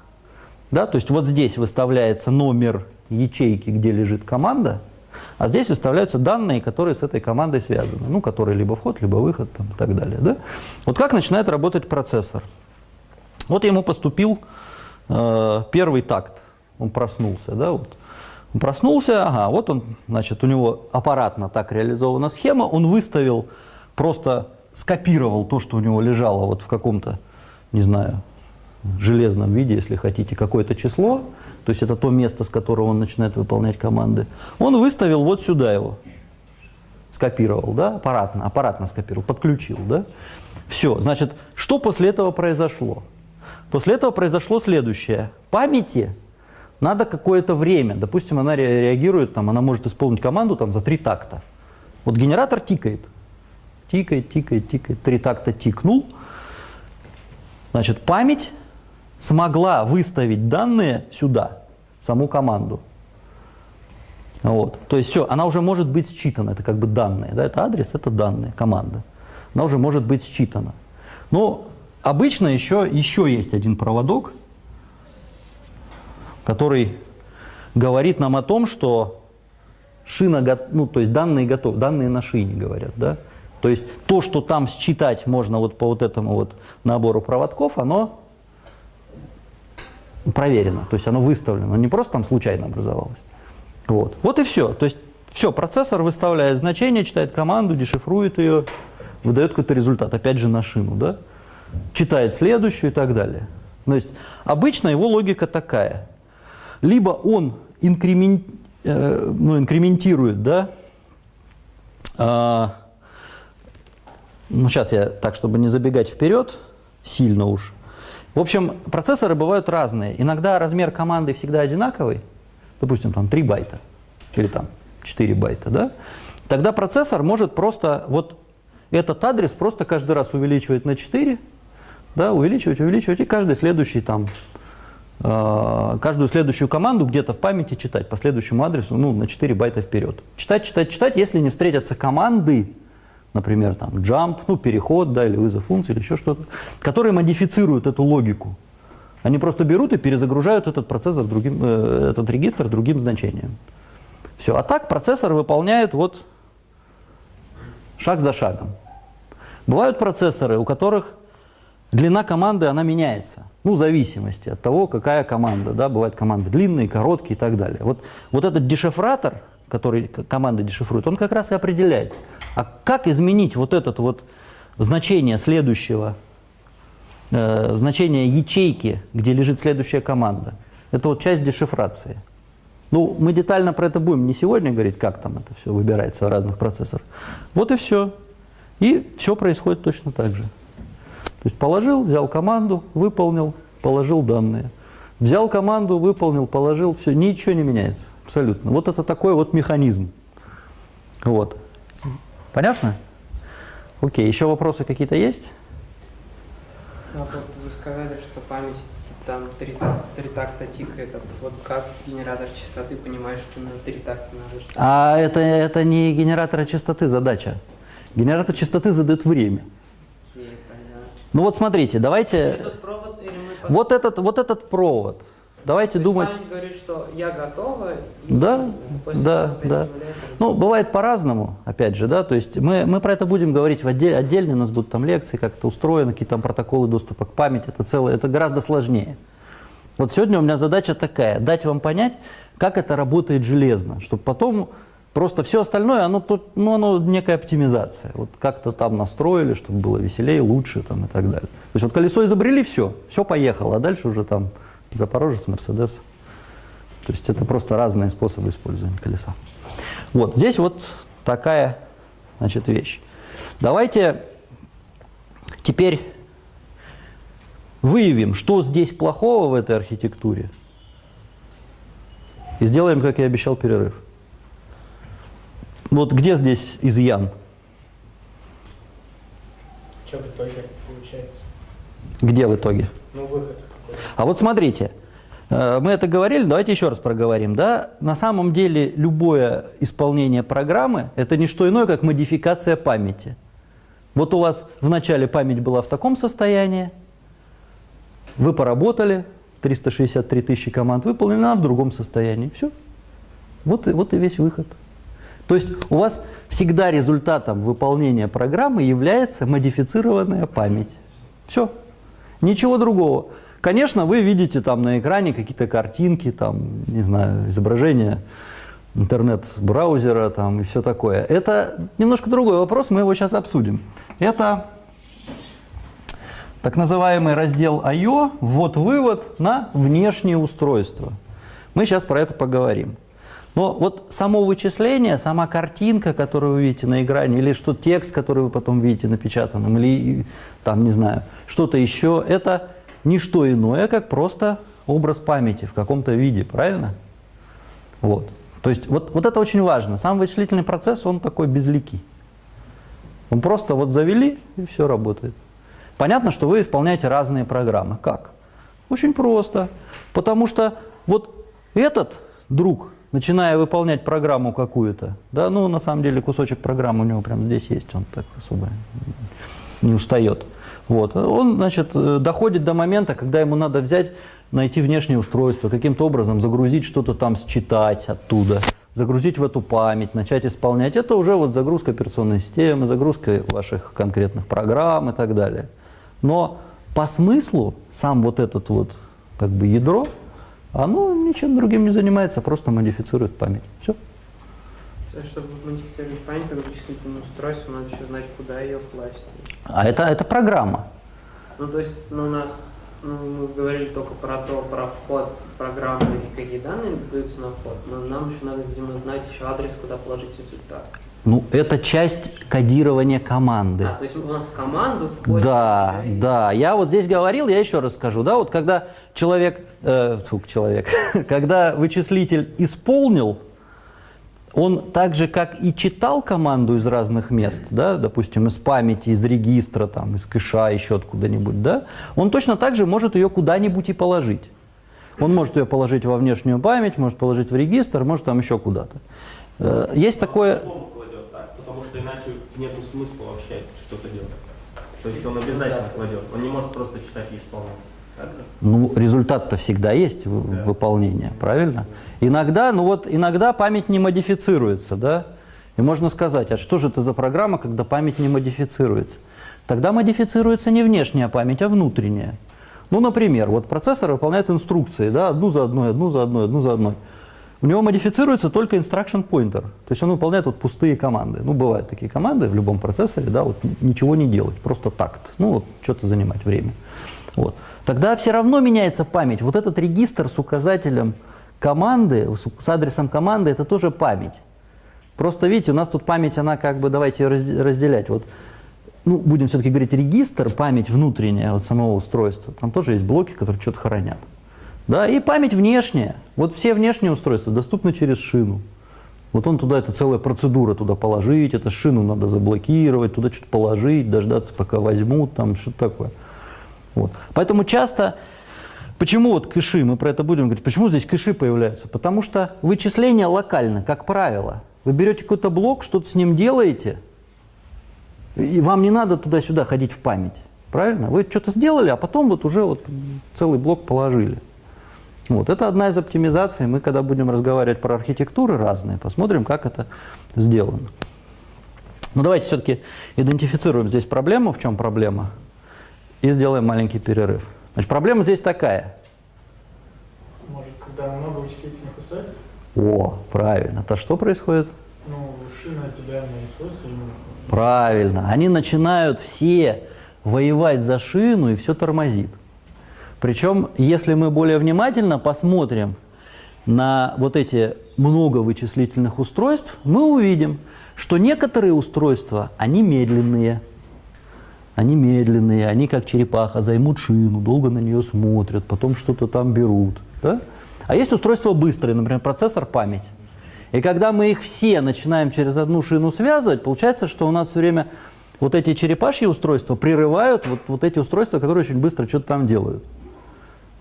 Да, то есть вот здесь выставляется номер ячейки, где лежит команда – а здесь выставляются данные, которые с этой командой связаны, ну, которые либо вход, либо выход там, и так далее. Да? Вот как начинает работать процессор. Вот ему поступил э, первый такт, он проснулся, да, вот. Он проснулся, ага, вот он, значит, у него аппаратно так реализована схема, он выставил, просто скопировал то, что у него лежало вот в каком-то, не знаю, железном виде, если хотите, какое-то число, то есть это то место, с которого он начинает выполнять команды, он выставил вот сюда его. скопировал, да, аппаратно, аппаратно скопировал, подключил, да. Все, значит, что после этого произошло? После этого произошло следующее. Памяти надо какое-то время. Допустим, она реагирует, там, она может исполнить команду там, за три такта. Вот генератор тикает. Тикает, тикает, тикает. Три такта тикнул. Значит, память смогла выставить данные сюда, саму команду. Вот. То есть все, она уже может быть считана, это как бы данные. Да? Это адрес, это данные, команда. Она уже может быть считана. Но обычно еще, еще есть один проводок, который говорит нам о том, что шина, ну, то есть данные готовы, данные на шине говорят, да. То есть то, что там считать можно вот по вот этому вот набору проводков, оно проверено, то есть оно выставлено, не просто там случайно образовалось. Вот, вот и все. То есть все, процессор выставляет значение, читает команду, дешифрует ее, выдает какой-то результат, опять же на шину, да? читает следующую и так далее. То есть обычно его логика такая. Либо он инкремент, э, ну, инкрементирует, да, а, ну сейчас я так, чтобы не забегать вперед, сильно уж. В общем, процессоры бывают разные. Иногда размер команды всегда одинаковый, допустим, там 3 байта или там 4 байта, да? Тогда процессор может просто вот этот адрес просто каждый раз увеличивать на 4, да, увеличивать, увеличивать, и каждый следующий там, э, каждую следующую команду где-то в памяти читать по следующему адресу, ну, на 4 байта вперед. Читать, читать, читать, если не встретятся команды, например, там, jump, ну, переход, да, или вызов функции, или еще что-то, которые модифицируют эту логику. Они просто берут и перезагружают этот процессор другим, э, этот регистр другим значением. Все. А так процессор выполняет вот шаг за шагом. Бывают процессоры, у которых длина команды, она меняется. Ну, в зависимости от того, какая команда. Да? Бывают команды длинные, короткие и так далее. Вот, вот этот дешифратор, который команда дешифрует, он как раз и определяет, а как изменить вот это вот значение следующего, э, значение ячейки, где лежит следующая команда. Это вот часть дешифрации. Ну, мы детально про это будем не сегодня говорить, как там это все выбирается в разных процессорах. Вот и все. И все происходит точно так же. То есть положил, взял команду, выполнил, положил данные. Взял команду, выполнил, положил, все, ничего не меняется. Абсолютно. Вот это такой вот механизм. Вот. Понятно? Окей, еще вопросы какие-то есть? Ну, вот вы сказали, что память там три, три такта тикает. Вот как генератор частоты понимаешь, что на три такта надо? Что а это, это не генератора частоты задача. Генератор частоты задает время. Окей, понятно. Ну вот смотрите, давайте... Этот провод или мы Вот этот, вот этот провод. Давайте То думать... говорит, что я готова. Да, да, да. Ну, бывает по-разному, опять же, да, то есть мы, мы про это будем говорить в отдель, отдельно, у нас будут там лекции, как это устроено, какие там протоколы доступа к памяти, это целое, это гораздо сложнее. Вот сегодня у меня задача такая, дать вам понять, как это работает железно, чтобы потом просто все остальное, оно, тут, ну, оно некая оптимизация. Вот как-то там настроили, чтобы было веселее, лучше там и так далее. То есть вот колесо изобрели, все, все поехало, а дальше уже там Запорожец, Мерседес. То есть это просто разные способы использования колеса. Вот здесь вот такая значит, вещь. Давайте теперь выявим, что здесь плохого в этой архитектуре. И сделаем, как я обещал, перерыв. Вот где здесь изъян? Что в итоге получается? Где в итоге? Ну, выход. А вот смотрите, э, мы это говорили, давайте еще раз проговорим. Да? На самом деле любое исполнение программы – это не что иное, как модификация памяти. Вот у вас в начале память была в таком состоянии, вы поработали, 363 тысячи команд выполнены, она в другом состоянии. Все. Вот, и- вот и весь выход. То есть у вас всегда результатом выполнения программы является модифицированная память. Все. Ничего другого. Конечно, вы видите там на экране какие-то картинки, там, не знаю, изображения интернет-браузера там и все такое. Это немножко другой вопрос, мы его сейчас обсудим. Это так называемый раздел I.O. ввод-вывод на внешние устройства. Мы сейчас про это поговорим. Но вот само вычисление, сама картинка, которую вы видите на экране, или что текст, который вы потом видите напечатанным, или там, не знаю, что-то еще, это не что иное, как просто образ памяти в каком-то виде, правильно? Вот. То есть вот, вот это очень важно. Сам вычислительный процесс, он такой безликий. Он просто вот завели, и все работает. Понятно, что вы исполняете разные программы. Как? Очень просто. Потому что вот этот друг, начиная выполнять программу какую-то, да, ну, на самом деле, кусочек программы у него прямо здесь есть, он так особо не устает. Вот. Он, значит, э, доходит до момента, когда ему надо взять, найти внешнее устройство, каким-то образом загрузить что-то там, считать оттуда, загрузить в эту память, начать исполнять. Это уже вот загрузка операционной системы, загрузка ваших конкретных программ и так далее. Но по смыслу сам вот этот вот как бы ядро, оно ничем другим не занимается, просто модифицирует память. Все. Чтобы модифицировать память как вычислительное устройство, надо еще знать, куда ее класть. А это, это программа. Ну, то есть, ну, у нас, ну, мы говорили только про то, про вход программы и какие данные даются на вход, но нам еще надо, видимо, знать еще адрес, куда положить результат. Ну, это часть кодирования команды. А, то есть у нас в команду входит... Да, да. Я вот здесь говорил, я еще раз скажу, да, вот когда человек, э, фу, человек, когда вычислитель исполнил, он так же, как и читал команду из разных мест, да, допустим, из памяти, из регистра, там, из кэша, еще откуда-нибудь, да, он точно так же может ее куда-нибудь и положить. Он может ее положить во внешнюю память, может положить в регистр, может там еще куда-то. Э, Есть такое... Так, потому что иначе нет смысла вообще что-то делать. То есть он обязательно кладет. Он не может просто читать и исполнять. Ну, результат-то всегда есть Да. выполнение, правильно? Иногда, ну вот, иногда память не модифицируется, да? И можно сказать, а что же это за программа, когда память не модифицируется? Тогда модифицируется не внешняя память, а внутренняя. Ну, например, вот процессор выполняет инструкции, да, одну за одной, одну за одной, одну за одной. У него модифицируется только instruction pointer, то есть он выполняет вот пустые команды. Ну, бывают такие команды в любом процессоре, да, вот ничего не делать, просто такт, ну, вот что-то занимать время. Вот. Тогда все равно меняется память. Вот этот регистр с указателем команды, с адресом команды, это тоже память. Просто видите, у нас тут память, она как бы, давайте ее разде- разделять. Вот, ну, будем все-таки говорить регистр, память внутренняя вот самого устройства. Там тоже есть блоки, которые что-то хранят. Да, и память внешняя. Вот все внешние устройства доступны через шину. Вот он туда, это целая процедура туда положить, это шину надо заблокировать, туда что-то положить, дождаться, пока возьмут, там что-то такое. Вот. Поэтому часто, почему вот кэши, мы про это будем говорить, почему здесь кэши появляются? Потому что вычисление локально, как правило. Вы берете какой-то блок, что-то с ним делаете, и вам не надо туда-сюда ходить в память. Правильно? Вы что-то сделали, а потом вот уже вот целый блок положили. Вот. Это одна из оптимизаций. Мы, когда будем разговаривать про архитектуры разные, посмотрим, как это сделано. Ну, давайте все-таки идентифицируем здесь проблему, в чем проблема, и сделаем маленький перерыв. Значит, проблема здесь такая. Может, когда много вычислительных устройств, О, правильно. То что происходит? ну, шина тебя на устройство именно. Правильно. Они начинают все воевать за шину, и все тормозит. Причем, если мы более внимательно посмотрим на вот эти много вычислительных устройств, мы увидим, что некоторые устройства, они медленные. Они медленные, они как черепаха, займут шину, долго на нее смотрят, потом что-то там берут. Да? А есть устройства быстрые, например, процессор, память. И когда мы их все начинаем через одну шину связывать, получается, что у нас все время вот эти черепашьи устройства прерывают вот, вот эти устройства, которые очень быстро что-то там делают.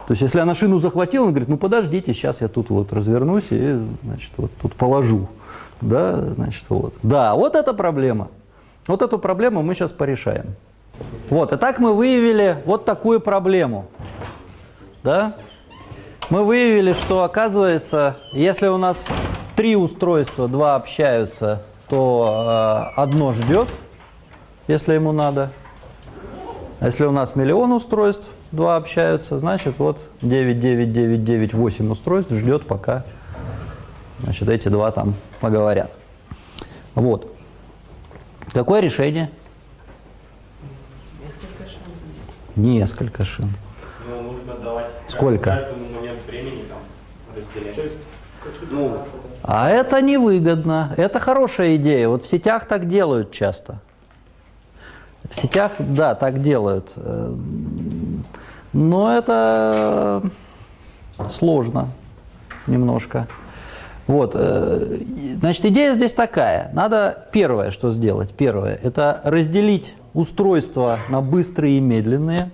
То есть, если она шину захватила, он говорит, ну подождите, сейчас я тут вот развернусь и, значит, вот тут положу. Да, значит, вот. Да, вот эта проблема. Вот эту проблему мы сейчас порешаем. Вот, и так мы выявили вот такую проблему. Да? Мы выявили, что оказывается, если у нас три устройства, два общаются, то э, одно ждет, если ему надо. Если у нас миллион устройств, два общаются, значит вот 9, 9, 9, 9, 8 устройств ждет, пока значит, эти два там поговорят. Вот. Какое решение? Несколько шансов. Несколько шин. Ну, нужно давать Сколько? каждому момент времени там разделять. То есть Ну, А это невыгодно. Это хорошая идея. Вот в сетях так делают часто. В сетях, да, так делают. Э, Но это сложно немножко. Вот, э, значит, идея здесь такая. Надо первое, что сделать. Первое, это разделить устройства на быстрые и медленные.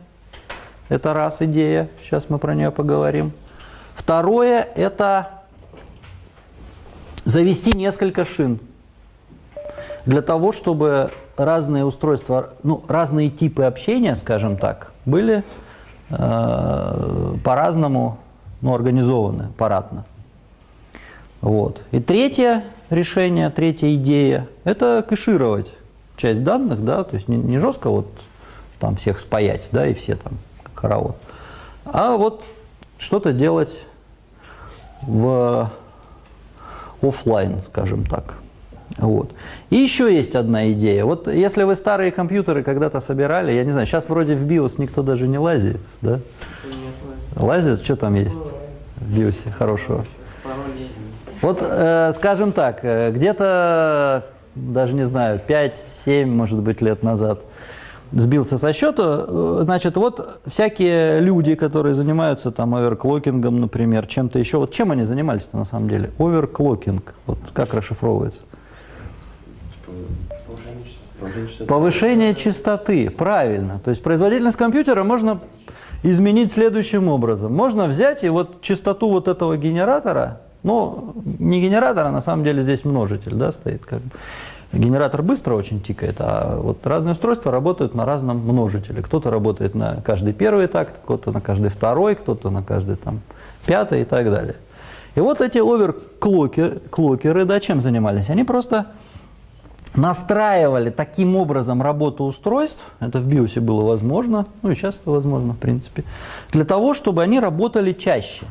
Это раз идея. Сейчас мы про нее поговорим. Второе, это завести несколько шин для того, чтобы разные устройства, ну, разные типы общения, скажем так, были э, по-разному ну, организованы парадно. Вот. И третье решение, третья идея – это кэшировать часть данных, да, то есть не, не жестко вот там всех спаять, да, и все там хоровод, а вот что-то делать в офлайн, скажем так. Вот. И еще есть одна идея. Вот если вы старые компьютеры когда-то собирали, я не знаю, сейчас вроде в BIOS никто даже не лазит, да? Лазит, что там есть в BIOS хорошего? Вот, э, скажем так, э, где-то, даже не знаю, 5-7, может быть, лет назад сбился со счета, э, значит, вот всякие люди, которые занимаются там оверклокингом, например, чем-то еще, вот чем они занимались-то на самом деле? Оверклокинг, вот как расшифровывается? повышение частоты. Повышение частоты, правильно. То есть производительность компьютера можно изменить следующим образом. Можно взять и вот частоту вот этого генератора, ну, не генератора, на самом деле здесь множитель, да, стоит как бы. Генератор быстро очень тикает, а вот разные устройства работают на разном множителе. Кто-то работает на каждый первый такт, кто-то на каждый второй, кто-то на каждый там пятый и так далее. И вот эти оверклокеры, да, чем занимались? Они просто настраивали таким образом работу устройств, это в BIOS было возможно, ну и сейчас это возможно, в принципе, для того, чтобы они работали чаще.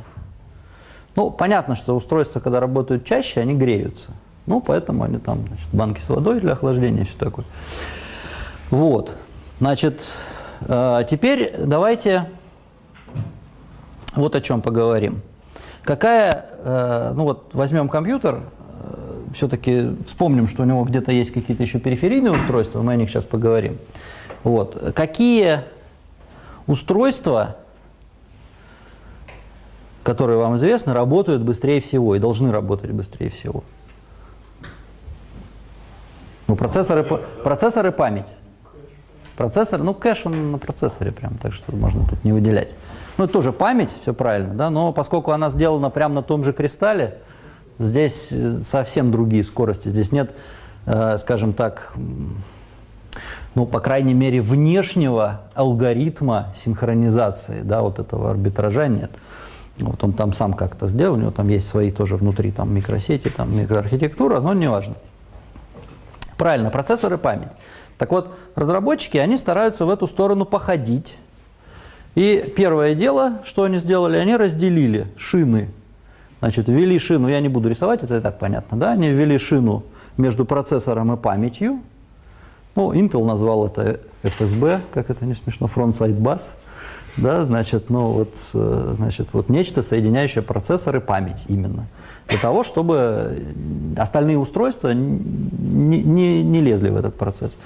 Ну, понятно, что устройства, когда работают чаще, они греются. Ну, поэтому они там, значит, банки с водой для охлаждения и все такое. Вот. Значит, э, теперь давайте вот о чем поговорим. Какая, э, ну вот возьмем компьютер, все-таки вспомним, что у него где-то есть какие-то еще периферийные устройства, мы о них сейчас поговорим. Вот. Какие устройства, которые вам известны, работают быстрее всего и должны работать быстрее всего? Ну, процессоры, процессоры память. Процессор, ну, кэш он на процессоре прям, так что можно тут не выделять. Ну, это тоже память, все правильно, да, но поскольку она сделана прямо на том же кристалле, здесь э, совсем другие скорости. Здесь нет, э, скажем так, ну, по крайней мере, внешнего алгоритма синхронизации, да, вот этого арбитража нет. Вот он там сам как-то сделал, у него там есть свои тоже внутри там микросети, там микроархитектура, но неважно. Правильно, процессоры память. Так вот, разработчики, они стараются в эту сторону походить. И первое дело, что они сделали, они разделили шины. Значит, ввели шину, я не буду рисовать, это и так понятно, да? Они ввели шину между процессором и памятью. Ну, Intel назвал это FSB, как это не смешно, Frontside Bus. Да, значит, ну вот, э, значит, вот нечто, соединяющее процессор и память именно. Для того, чтобы остальные устройства не, не, не лезли в этот процесс.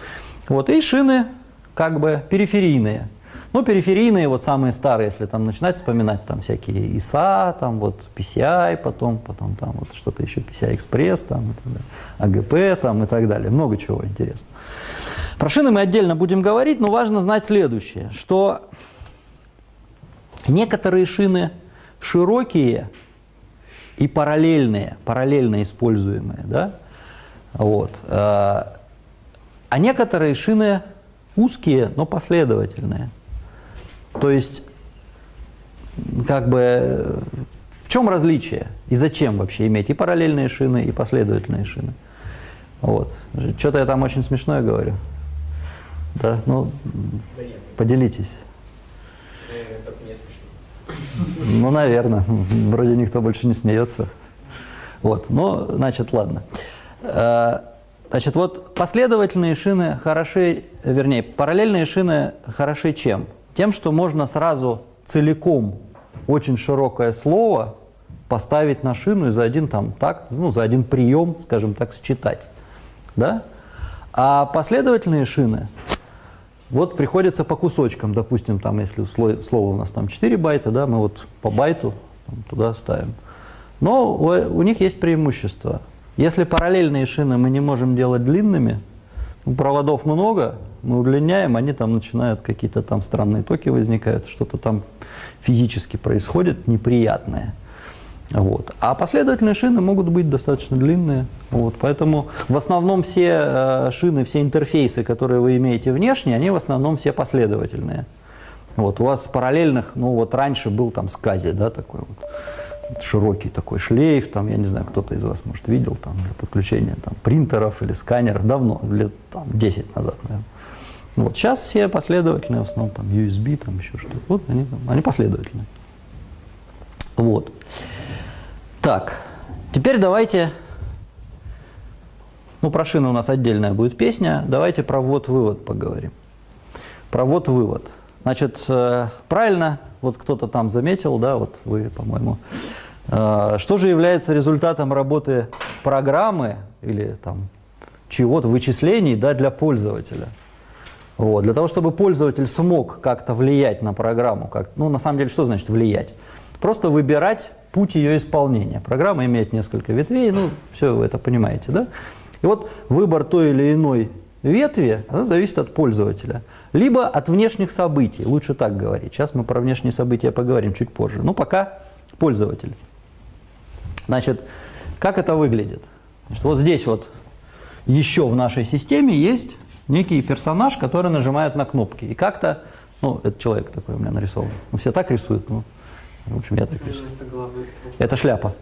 Вот, и шины как бы периферийные. Ну, периферийные, вот самые старые, если там начинать вспоминать, там всякие ISA, там вот PCI, потом, потом там вот что-то еще, PCI Express, там, далее, AGP там и так далее. Много чего интересного. Про шины мы отдельно будем говорить, но важно знать следующее, что некоторые шины широкие и параллельные, параллельно используемые, да, вот, э, а некоторые шины узкие, но последовательные. То есть, как бы, в чем различие и зачем вообще иметь и параллельные шины, и последовательные шины? Вот. Что-то я там очень смешное говорю. Да, ну, поделитесь. Ну, наверное. Вроде никто больше не смеется. Вот. Ну, значит, ладно. Э, Значит, вот последовательные шины хороши, вернее, параллельные шины хороши чем? Тем, что можно сразу целиком очень широкое слово поставить на шину и за один там такт, ну, за один прием, скажем так, считать. Да? А последовательные шины, вот приходится по кусочкам, допустим, там, если слово у нас там 4 байта, да, мы вот по байту там, туда ставим. Но у, у них есть преимущество. Если параллельные шины мы не можем делать длинными, ну, проводов много, мы удлиняем, они там начинают какие-то там странные токи возникают, что-то там физически происходит неприятное. Вот. А последовательные шины могут быть достаточно длинные. Вот. Поэтому в основном все э, шины, все интерфейсы, которые вы имеете внешне, они в основном все последовательные. Вот. У вас параллельных, ну вот раньше был там скази, да, такой вот широкий такой шлейф, там, я не знаю, кто-то из вас, может, видел там для подключения там, принтеров или сканеров, давно, лет там, 10 назад, наверное. Вот. Сейчас все последовательные, в основном там USB, там еще что-то. Вот они, они последовательные. Вот. Так, теперь давайте, ну про шины у нас отдельная будет песня, давайте про ввод-вывод поговорим. Про ввод-вывод. Значит, э, правильно, вот кто-то там заметил, да, вот вы, по-моему, э, что же является результатом работы программы или там чего-то, вычислений, да, для пользователя? Вот. Для того, чтобы пользователь смог как-то влиять на программу, как, ну, на самом деле, что значит влиять? Просто выбирать путь ее исполнения. Программа имеет несколько ветвей, ну, все вы это понимаете, да? И вот выбор той или иной ветви, она зависит от пользователя. Либо от внешних событий, лучше так говорить. Сейчас мы про внешние события поговорим чуть позже. Ну, пока пользователь. Значит, как это выглядит? Значит, вот здесь вот еще в нашей системе есть некий персонаж, который нажимает на кнопки. И как-то, ну, это человек такой у меня нарисован. Ну, все так рисуют, ну, в общем, я так рисую. Это шляпа.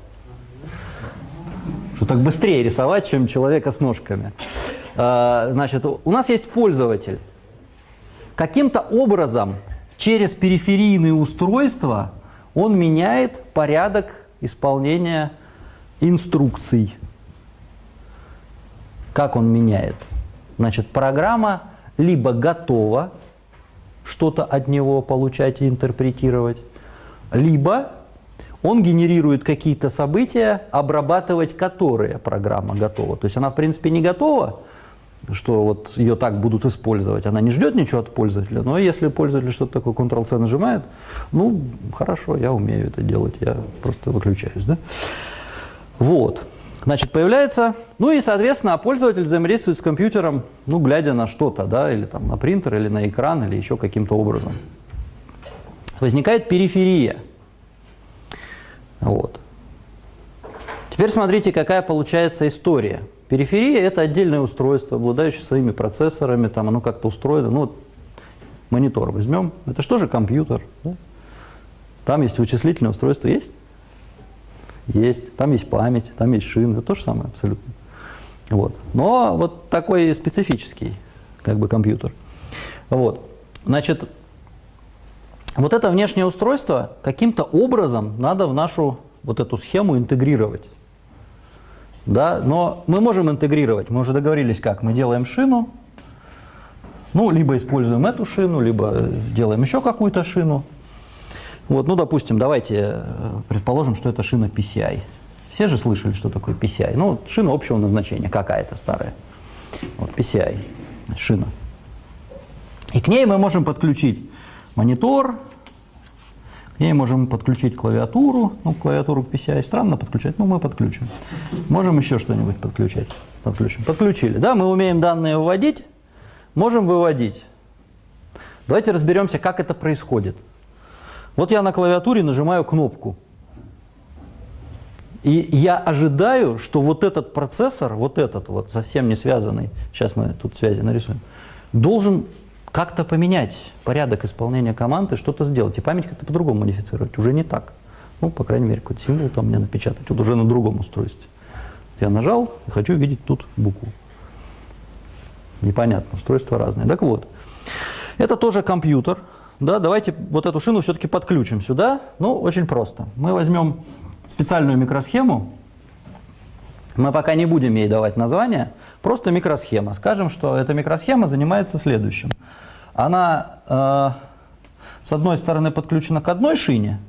Что так быстрее рисовать, чем человека с ножками. А, Значит, у нас есть пользователь. Каким-то образом через периферийные устройства он меняет порядок исполнения инструкций. Как он меняет? Значит, программа либо готова что-то от него получать и интерпретировать, либо он генерирует какие-то события, обрабатывать которые программа готова. То есть она, в принципе, не готова, что вот ее так будут использовать. Она не ждет ничего от пользователя, но если пользователь что-то такое Ctrl-C нажимает, ну, хорошо, я умею это делать, я просто выключаюсь. Да? Вот. Значит, появляется, ну и, соответственно, пользователь взаимодействует с компьютером, ну, глядя на что-то, да, или там на принтер, или на экран, или еще каким-то образом. Возникает периферия. Вот. Теперь смотрите, какая получается история. Периферия – это отдельное устройство, обладающее своими процессорами, там оно как-то устроено. Ну, вот монитор возьмем, это что же компьютер? да? Там есть вычислительное устройство, есть? Есть. Там есть память, там есть шины, это то же самое абсолютно. Вот. Но вот такой специфический как бы компьютер. Вот. Значит, вот это внешнее устройство каким-то образом надо в нашу вот эту схему интегрировать. Да, но мы можем интегрировать, мы уже договорились как, мы делаем шину, ну, либо используем эту шину, либо делаем еще какую-то шину. Вот, ну, допустим, давайте э, предположим, что это шина PCI. Все же слышали, что такое PCI. Ну, шина общего назначения какая-то старая. Вот PCI, шина. И к ней мы можем подключить монитор, к ней можем подключить клавиатуру. Ну, клавиатуру к PCI странно подключать, но мы подключим. Можем еще что-нибудь подключать. Подключим. Подключили. Да, мы умеем данные выводить, можем выводить. Давайте разберемся, как это происходит. Вот я на клавиатуре нажимаю кнопку. И я ожидаю, что вот этот процессор, вот этот вот совсем не связанный, сейчас мы тут связи нарисуем, должен как-то поменять порядок исполнения команд и что-то сделать. И память как-то по-другому модифицировать. Уже не так. Ну, по крайней мере, какой-то символ там мне напечатать. Вот уже на другом устройстве. Я нажал и хочу видеть тут букву. Непонятно, устройства разные. Так вот, это тоже компьютер. Да, давайте вот эту шину все-таки подключим сюда. Ну, очень просто. Мы возьмем специальную микросхему. Мы пока не будем ей давать название, просто микросхема. Скажем, что эта микросхема занимается следующим. Она э, с одной стороны подключена к одной шине,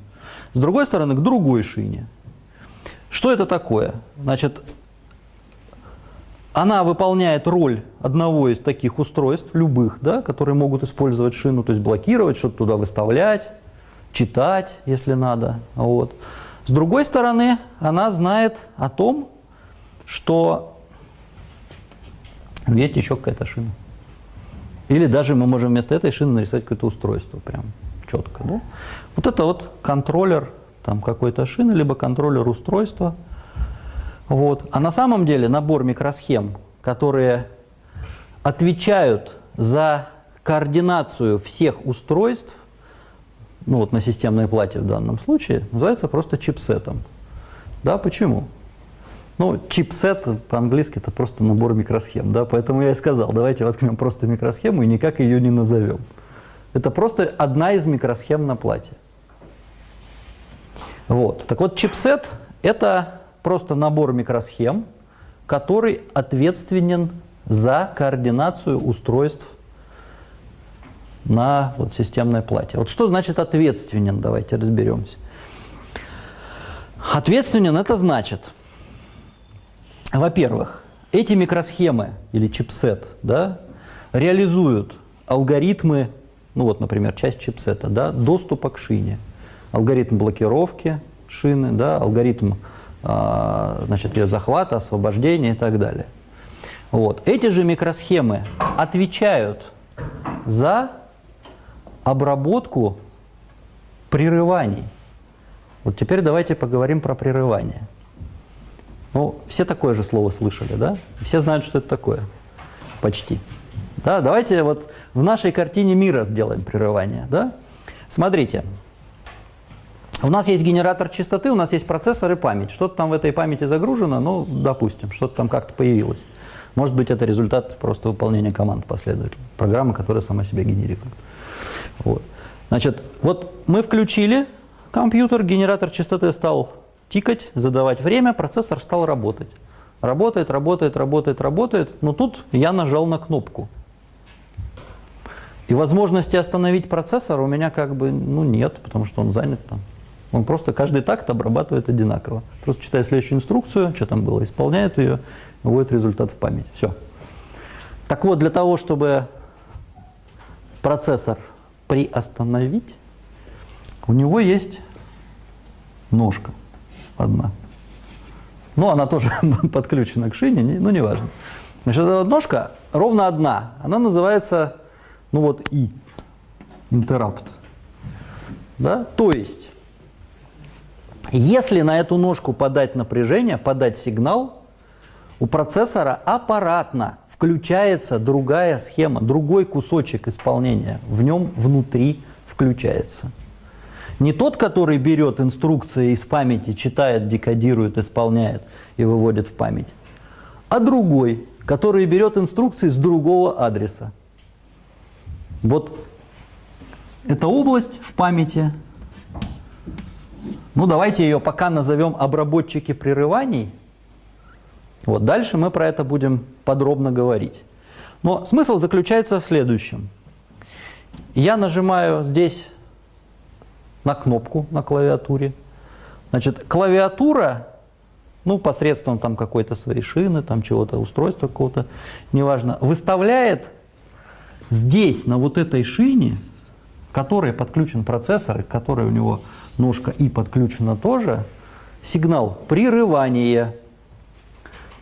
с другой стороны к другой шине. Что это такое? Значит, она выполняет роль одного из таких устройств, любых, да, которые могут использовать шину, то есть блокировать, что-то туда выставлять, читать, если надо. Вот. С другой стороны, она знает о том, что есть еще какая-то шина. Или даже мы можем вместо этой шины нарисовать какое-то устройство прям четко. Да? Вот это вот контроллер там какой-то шины, либо контроллер устройства. Вот. А на самом деле набор микросхем, которые отвечают за координацию всех устройств, ну вот на системной плате в данном случае, называется просто чипсетом. Да, почему? Ну, чипсет по-английски это просто набор микросхем, да, поэтому я и сказал, давайте воткнем просто микросхему и никак ее не назовем. Это просто одна из микросхем на плате. Вот. Так вот, чипсет – это просто набор микросхем, который ответственен за координацию устройств на вот, системной плате. Вот что значит ответственен, давайте разберемся. Ответственен – это значит, во-первых, эти микросхемы или чипсет да, реализуют алгоритмы, ну вот, например, часть чипсета, да, доступа к шине – алгоритм блокировки шины, да, алгоритм а, значит, ее захвата, освобождения и так далее. Вот. Эти же микросхемы отвечают за обработку прерываний. Вот теперь давайте поговорим про прерывание. Ну, все такое же слово слышали, да? Все знают, что это такое. Почти. Да, давайте вот в нашей картине мира сделаем прерывание, да? Смотрите, у нас есть генератор частоты, у нас есть процессор и память. Что-то там в этой памяти загружено, ну, допустим, что-то там как-то появилось. Может быть, это результат просто выполнения команд последовательно. Программа, которая сама себя генерирует. Вот. Значит, вот мы включили компьютер, генератор частоты стал тикать, задавать время, процессор стал работать. Работает, работает, работает, работает, но тут я нажал на кнопку. И возможности остановить процессор у меня как бы ну, нет, потому что он занят там. Он просто каждый такт обрабатывает одинаково. Просто читает следующую инструкцию, что там было, исполняет ее, вводит результат в память. Все. Так вот, для того, чтобы процессор приостановить, у него есть ножка одна. Ну, она тоже подключена к шине, ну, неважно. Значит, эта ножка ровно одна. Она называется, ну вот, И. Интеррапт. Да? То есть, если на эту ножку подать напряжение, подать сигнал, у процессора аппаратно включается другая схема, другой кусочек исполнения. В нем внутри включается. Не тот, который берет инструкции из памяти, читает, декодирует, исполняет и выводит в память, а другой, который берет инструкции с другого адреса. Вот эта область в памяти ну, давайте ее пока назовем обработчики прерываний. Вот дальше мы про это будем подробно говорить. Но смысл заключается в следующем. Я нажимаю здесь на кнопку на клавиатуре. Значит, клавиатура, ну, посредством там какой-то своей шины, там чего-то, устройства какого-то, неважно, выставляет здесь, на вот этой шине, к которой подключен процессор, и который у него ножка и подключена тоже, сигнал прерывания.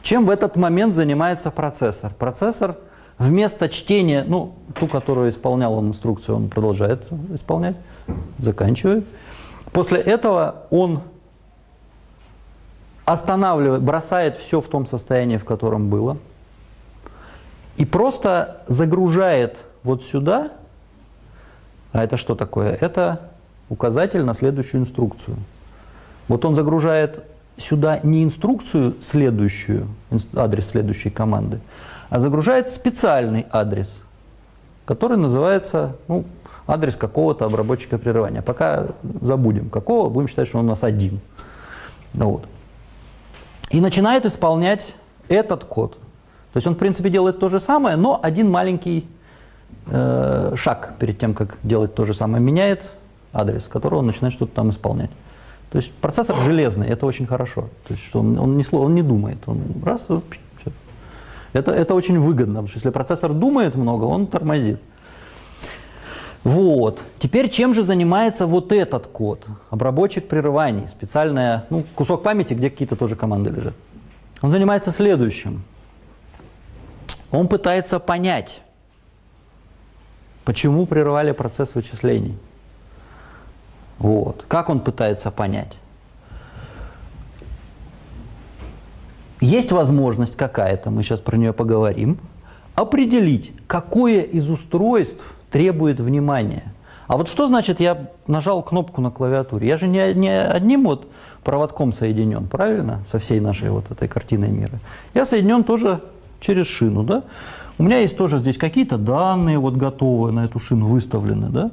Чем в этот момент занимается процессор? Процессор вместо чтения, ну, ту, которую исполнял он инструкцию, он продолжает исполнять, заканчивает. После этого он останавливает, бросает все в том состоянии, в котором было, и просто загружает вот сюда, а это что такое? Это указатель на следующую инструкцию. Вот он загружает сюда не инструкцию следующую, адрес следующей команды, а загружает специальный адрес, который называется ну, адрес какого-то обработчика прерывания. Пока забудем какого, будем считать, что он у нас один. Вот. И начинает исполнять этот код. То есть он, в принципе, делает то же самое, но один маленький э, шаг перед тем, как делать то же самое. Меняет адрес, которого он начинает что-то там исполнять. То есть процессор железный, это очень хорошо. То есть что он, он, не, он не думает, он раз. Это, это очень выгодно, потому что если процессор думает много, он тормозит. Вот. Теперь чем же занимается вот этот код? Обработчик прерываний, специальная, ну, кусок памяти, где какие-то тоже команды лежат. Он занимается следующим. Он пытается понять, почему прервали процесс вычислений. Вот. Как он пытается понять? Есть возможность какая-то, мы сейчас про нее поговорим, определить, какое из устройств требует внимания. А вот что значит я нажал кнопку на клавиатуре? Я же не, не одним вот проводком соединен, правильно? Со всей нашей вот этой картиной мира. Я соединен тоже через шину, да? У меня есть тоже здесь какие-то данные вот готовые на эту шину выставлены, да?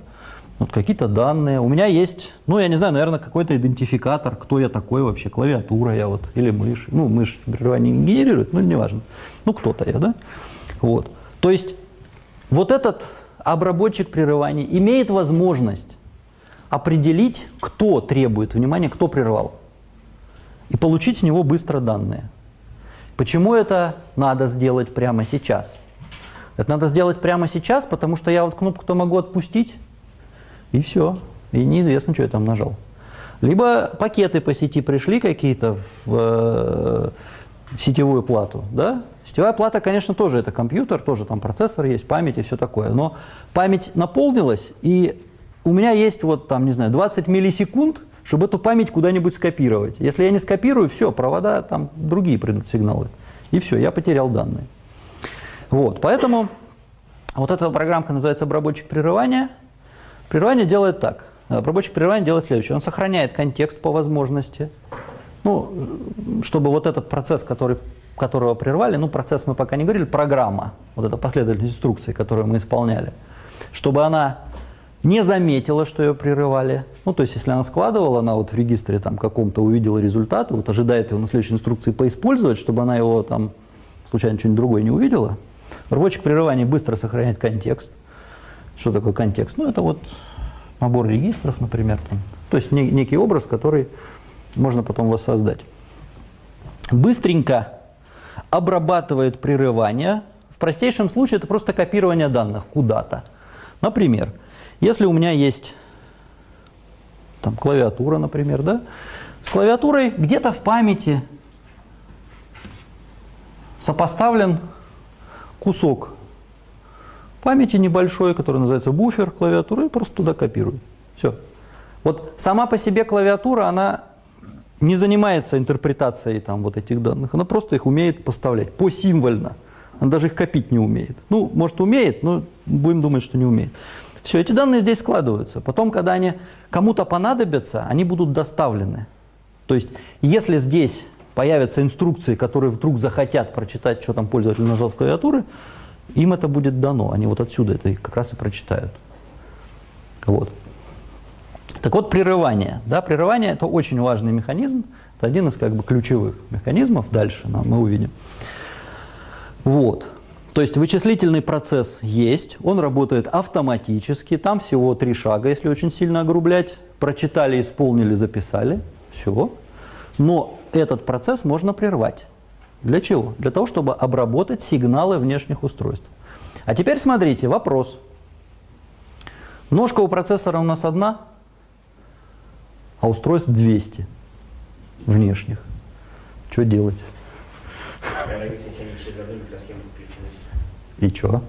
Вот какие-то данные. У меня есть, ну, я не знаю, наверное, какой-то идентификатор, кто я такой вообще, клавиатура я вот, или мышь. Ну, мышь прерывание не генерирует, ну, неважно. Ну, кто-то я, да? Вот. То есть вот этот обработчик прерываний имеет возможность определить, кто требует внимания, кто прервал, и получить с него быстро данные. Почему это надо сделать прямо сейчас? Это надо сделать прямо сейчас, потому что я вот кнопку-то могу отпустить, и все. И неизвестно, что я там нажал. Либо пакеты по сети пришли какие-то в э, сетевую плату, да? Сетевая плата, конечно, тоже это компьютер, тоже там процессор есть, память и все такое. Но память наполнилась, и у меня есть вот там, не знаю, 20 миллисекунд, чтобы эту память куда-нибудь скопировать. Если я не скопирую, все, провода, там другие придут сигналы. И все, я потерял данные. Вот, поэтому вот эта программка называется обработчик прерывания. Прерывание делает так. Обработчик прерывания делает следующее. Он сохраняет контекст по возможности. Ну, чтобы вот этот процесс, который, которого прервали, ну, процесс мы пока не говорили, программа, вот эта последовательность инструкций, которую мы исполняли, чтобы она не заметила, что ее прерывали. Ну, то есть, если она складывала, она вот в регистре там каком-то увидела результат, вот ожидает его на следующей инструкции поиспользовать, чтобы она его там случайно что-нибудь другое не увидела. Рабочий прерываний быстро сохраняет контекст. Что такое контекст? Ну, это вот набор регистров, например. Там. То есть не- некий образ, который можно потом воссоздать. Быстренько обрабатывает прерывания. В простейшем случае это просто копирование данных куда-то. Например, если у меня есть там, клавиатура, например, да, с клавиатурой где-то в памяти сопоставлен кусок памяти небольшой, который называется буфер клавиатуры, и просто туда копирую. Все. Вот сама по себе клавиатура, она не занимается интерпретацией там, вот этих данных, она просто их умеет поставлять посимвольно. Она даже их копить не умеет. Ну, может, умеет, но будем думать, что не умеет. Все, эти данные здесь складываются. Потом, когда они кому-то понадобятся, они будут доставлены. То есть, если здесь появятся инструкции, которые вдруг захотят прочитать, что там пользователь нажал с клавиатуры, им это будет дано. Они вот отсюда это как раз и прочитают. Вот. Так вот, прерывание. Да, прерывание – это очень важный механизм. Это один из как бы ключевых механизмов. Дальше нам мы увидим. Вот. То есть вычислительный процесс есть, он работает автоматически, там всего три шага, если очень сильно огрублять. Прочитали, исполнили, записали, все. Но этот процесс можно прервать. Для чего? Для того, чтобы обработать сигналы внешних устройств. А теперь смотрите, вопрос. Ножка у процессора у нас одна, а устройств 200 внешних. Что делать? И что?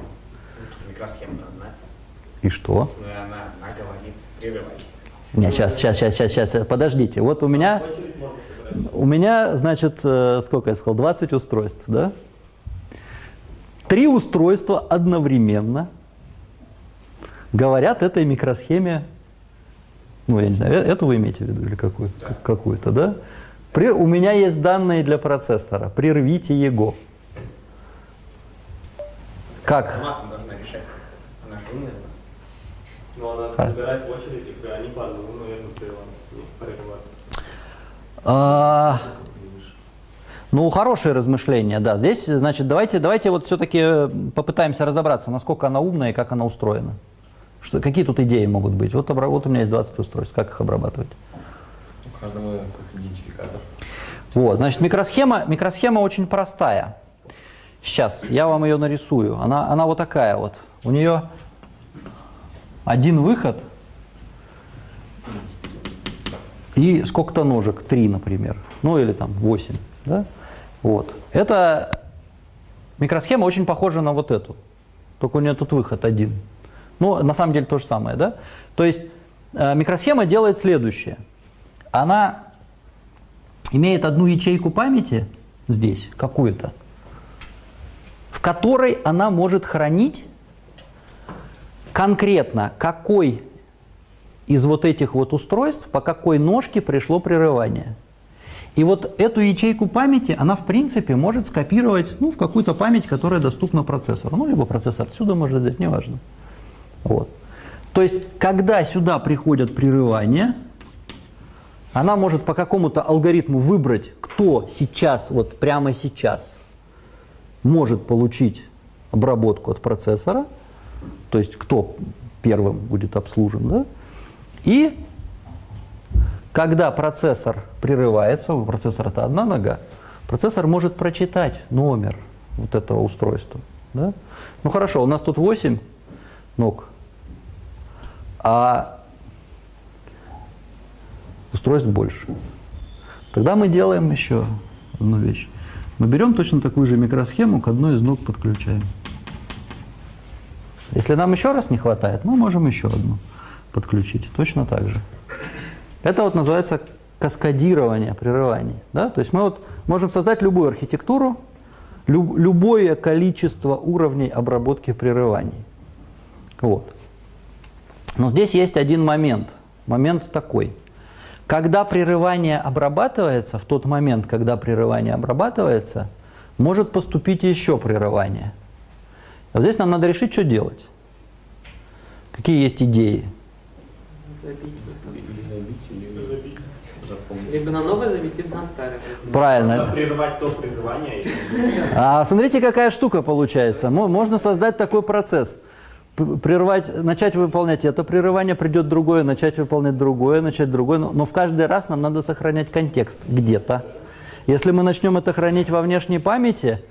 И что? ну и она, она говорит, прерывайся. Не, сейчас, сейчас, сейчас, сейчас, сейчас, подождите. Вот у меня, у меня, значит, э, сколько я сказал, 20 устройств, да? Три устройства одновременно говорят этой микросхеме, ну, я не знаю, э- эту вы имеете в виду или какую, как- какую-то, да? При- у меня есть данные для процессора, прервите его. Как? Сама должна решать. Она же умная у нас. Ну, она А. собирает очередь, они по одному, наверное, прерывают. Не прерывают. А, Ну, хорошее размышление, да. Здесь, значит, давайте, давайте вот все-таки попытаемся разобраться, насколько она умная и как она устроена. Что, какие тут идеи могут быть? Вот, вот у меня есть 20 устройств, как их обрабатывать? Каждому как идентификатор. Вот, значит, микросхема, микросхема очень простая. Сейчас я вам ее нарисую. Она, она вот такая вот. У нее один выход и сколько-то ножек, три, например. Ну или там восемь. Да? Вот. Это микросхема очень похожа на вот эту. Только у нее тут выход один. Ну, на самом деле то же самое, да? То есть э, микросхема делает следующее. Она имеет одну ячейку памяти здесь, какую-то, в которой она может хранить конкретно, какой из вот этих вот устройств, по какой ножке пришло прерывание. И вот эту ячейку памяти, она в принципе может скопировать ну, в какую-то память, которая доступна процессору. Ну, либо процессор отсюда может взять, неважно. Вот. То есть, когда сюда приходят прерывания, она может по какому-то алгоритму выбрать, кто сейчас, вот прямо сейчас, может получить обработку от процессора, то есть кто первым будет обслужен, да? И когда процессор прерывается, у процессора это одна нога, процессор может прочитать номер вот этого устройства. Да? Ну хорошо, у нас тут 8 ног, а устройств больше. Тогда мы делаем еще одну вещь. Мы берем точно такую же микросхему, к одной из ног подключаем. Если нам еще раз не хватает, мы можем еще одну подключить. Точно так же. Это вот называется каскадирование прерываний. Да? То есть мы вот можем создать любую архитектуру, люб, любое количество уровней обработки прерываний. Вот. Но здесь есть один момент. Момент такой – когда прерывание обрабатывается, в тот момент, когда прерывание обрабатывается, может поступить еще прерывание. А здесь нам надо решить, что делать. Какие есть идеи? Забить. Либо на новое забить, либо на старое. Правильно. Надо прерывать то прерывание. А смотрите, какая штука получается. Можно создать такой процесс прервать, начать выполнять это прерывание, придет другое, начать выполнять другое, начать другое. Но, но в каждый раз нам надо сохранять контекст где-то. Если мы начнем это хранить во внешней памяти,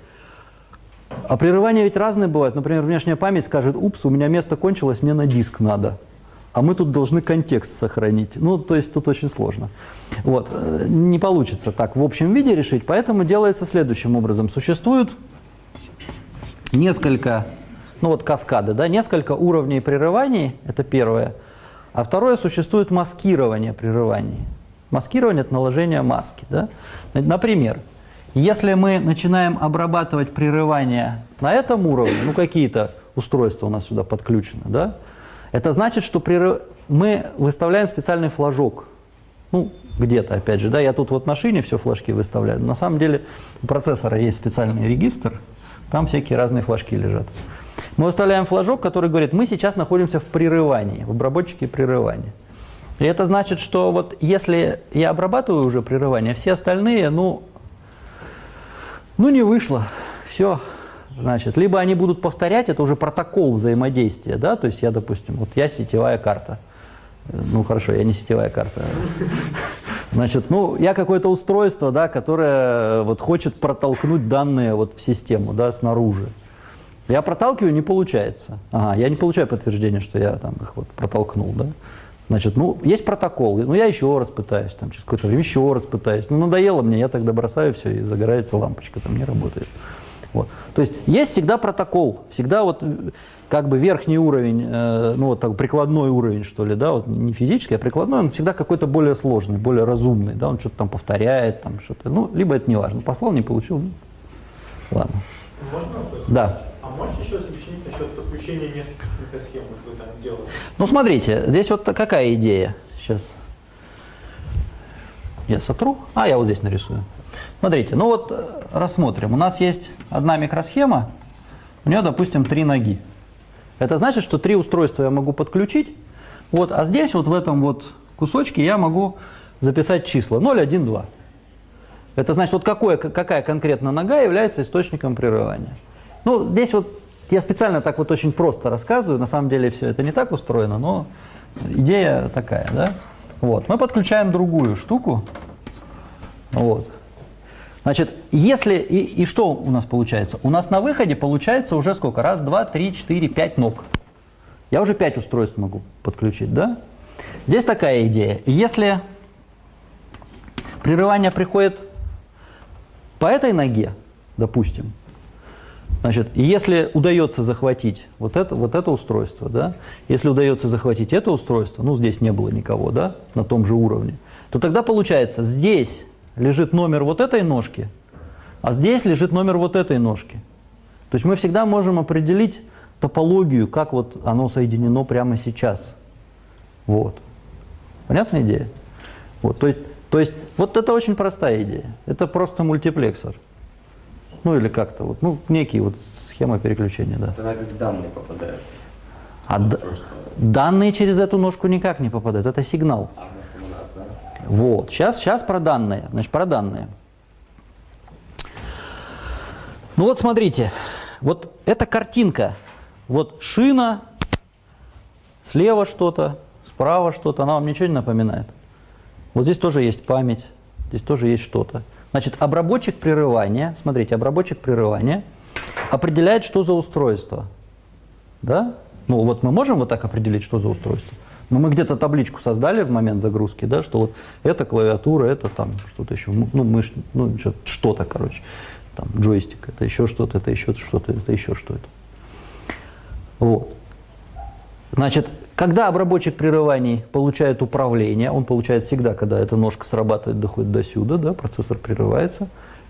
а прерывания ведь разные бывают. Например, внешняя память скажет, упс, у меня место кончилось, мне на диск надо. А мы тут должны контекст сохранить. Ну, то есть тут очень сложно. Вот. Э, не получится так в общем виде решить, поэтому делается следующим образом. Существует несколько ну вот каскады, да, несколько уровней прерываний, это первое. А второе, существует маскирование прерываний. Маскирование – это наложение маски. Да? Например, если мы начинаем обрабатывать прерывания на этом уровне, ну какие-то устройства у нас сюда подключены, да, это значит, что прерыв... мы выставляем специальный флажок. Ну, где-то, опять же, да, я тут вот на шине все флажки выставляю. На самом деле у процессора есть специальный регистр, там всякие разные флажки лежат. Мы выставляем флажок, который говорит, мы сейчас находимся в прерывании, в обработчике прерывания. И это значит, что вот если я обрабатываю уже прерывание, все остальные, ну, ну не вышло, все, значит, либо они будут повторять, это уже протокол взаимодействия, да, то есть я, допустим, вот я сетевая карта, ну хорошо, я не сетевая карта, значит, ну я какое-то устройство, да, которое вот хочет протолкнуть данные вот в систему, да, снаружи. Я проталкиваю, не получается. Ага, я не получаю подтверждения, что я там их вот протолкнул, да. Значит, ну, есть протокол, ну, я еще раз пытаюсь, там, через какое-то время еще раз пытаюсь. Ну, надоело мне, я тогда бросаю все, и загорается лампочка, там не работает. Вот. То есть есть всегда протокол, всегда вот как бы верхний уровень, э, ну вот так прикладной уровень, что ли, да, вот не физический, а прикладной, он всегда какой-то более сложный, более разумный, да, он что-то там повторяет, там что-то, ну, либо это не важно, послал, не получил, ну, ладно. Можно вопрос? Да. А можете еще объяснить насчет подключения нескольких микросхем, вот вы там делаете? Ну, смотрите, здесь вот какая идея. Сейчас я сотру. А, я вот здесь нарисую. Смотрите, ну вот э, рассмотрим. У нас есть одна микросхема, у нее, допустим, три ноги. Это значит, что три устройства я могу подключить. Вот, а здесь вот в этом вот кусочке я могу записать числа 0, 1, 2. Это значит, вот какое, какая конкретно нога является источником прерывания. Ну, здесь вот я специально так вот очень просто рассказываю, на самом деле все это не так устроено, но идея такая, да? Вот. Мы подключаем другую штуку. Вот. Значит, если... И, и что у нас получается? У нас на выходе получается уже сколько? Раз, два, три, четыре, пять ног. Я уже пять устройств могу подключить, да? Здесь такая идея. Если прерывание приходит по этой ноге, допустим, Значит, если удается захватить вот это, вот это устройство, да, если удается захватить это устройство, ну, здесь не было никого, да, на том же уровне, то тогда получается, здесь лежит номер вот этой ножки, а здесь лежит номер вот этой ножки. То есть мы всегда можем определить топологию, как вот оно соединено прямо сейчас. Вот. Понятная идея? Вот, то, есть, то есть вот это очень простая идея. Это просто мультиплексор. Ну или как-то вот, ну некие вот схема переключения, да. Тогда как данные попадают. А д- данные через эту ножку никак не попадают, это сигнал. А может, ему надо, да? Вот, сейчас, сейчас про данные, значит, про данные. Ну вот смотрите, вот эта картинка, вот шина, слева что-то, справа что-то, она вам ничего не напоминает? Вот здесь тоже есть память, здесь тоже есть что-то. Значит, обработчик прерывания, смотрите, обработчик прерывания определяет, что за устройство. Да? Ну вот мы можем вот так определить, что за устройство? Ну, мы где-то табличку создали в момент загрузки, да, что вот это клавиатура, это там что-то еще, ну, мышь, ну, что- что-то, короче, там, джойстик, это еще что-то, это еще что-то, это еще что-то. Вот. Значит, когда обработчик прерываний получает управление, он получает всегда, когда эта ножка срабатывает, доходит до сюда, да, процессор прерывается,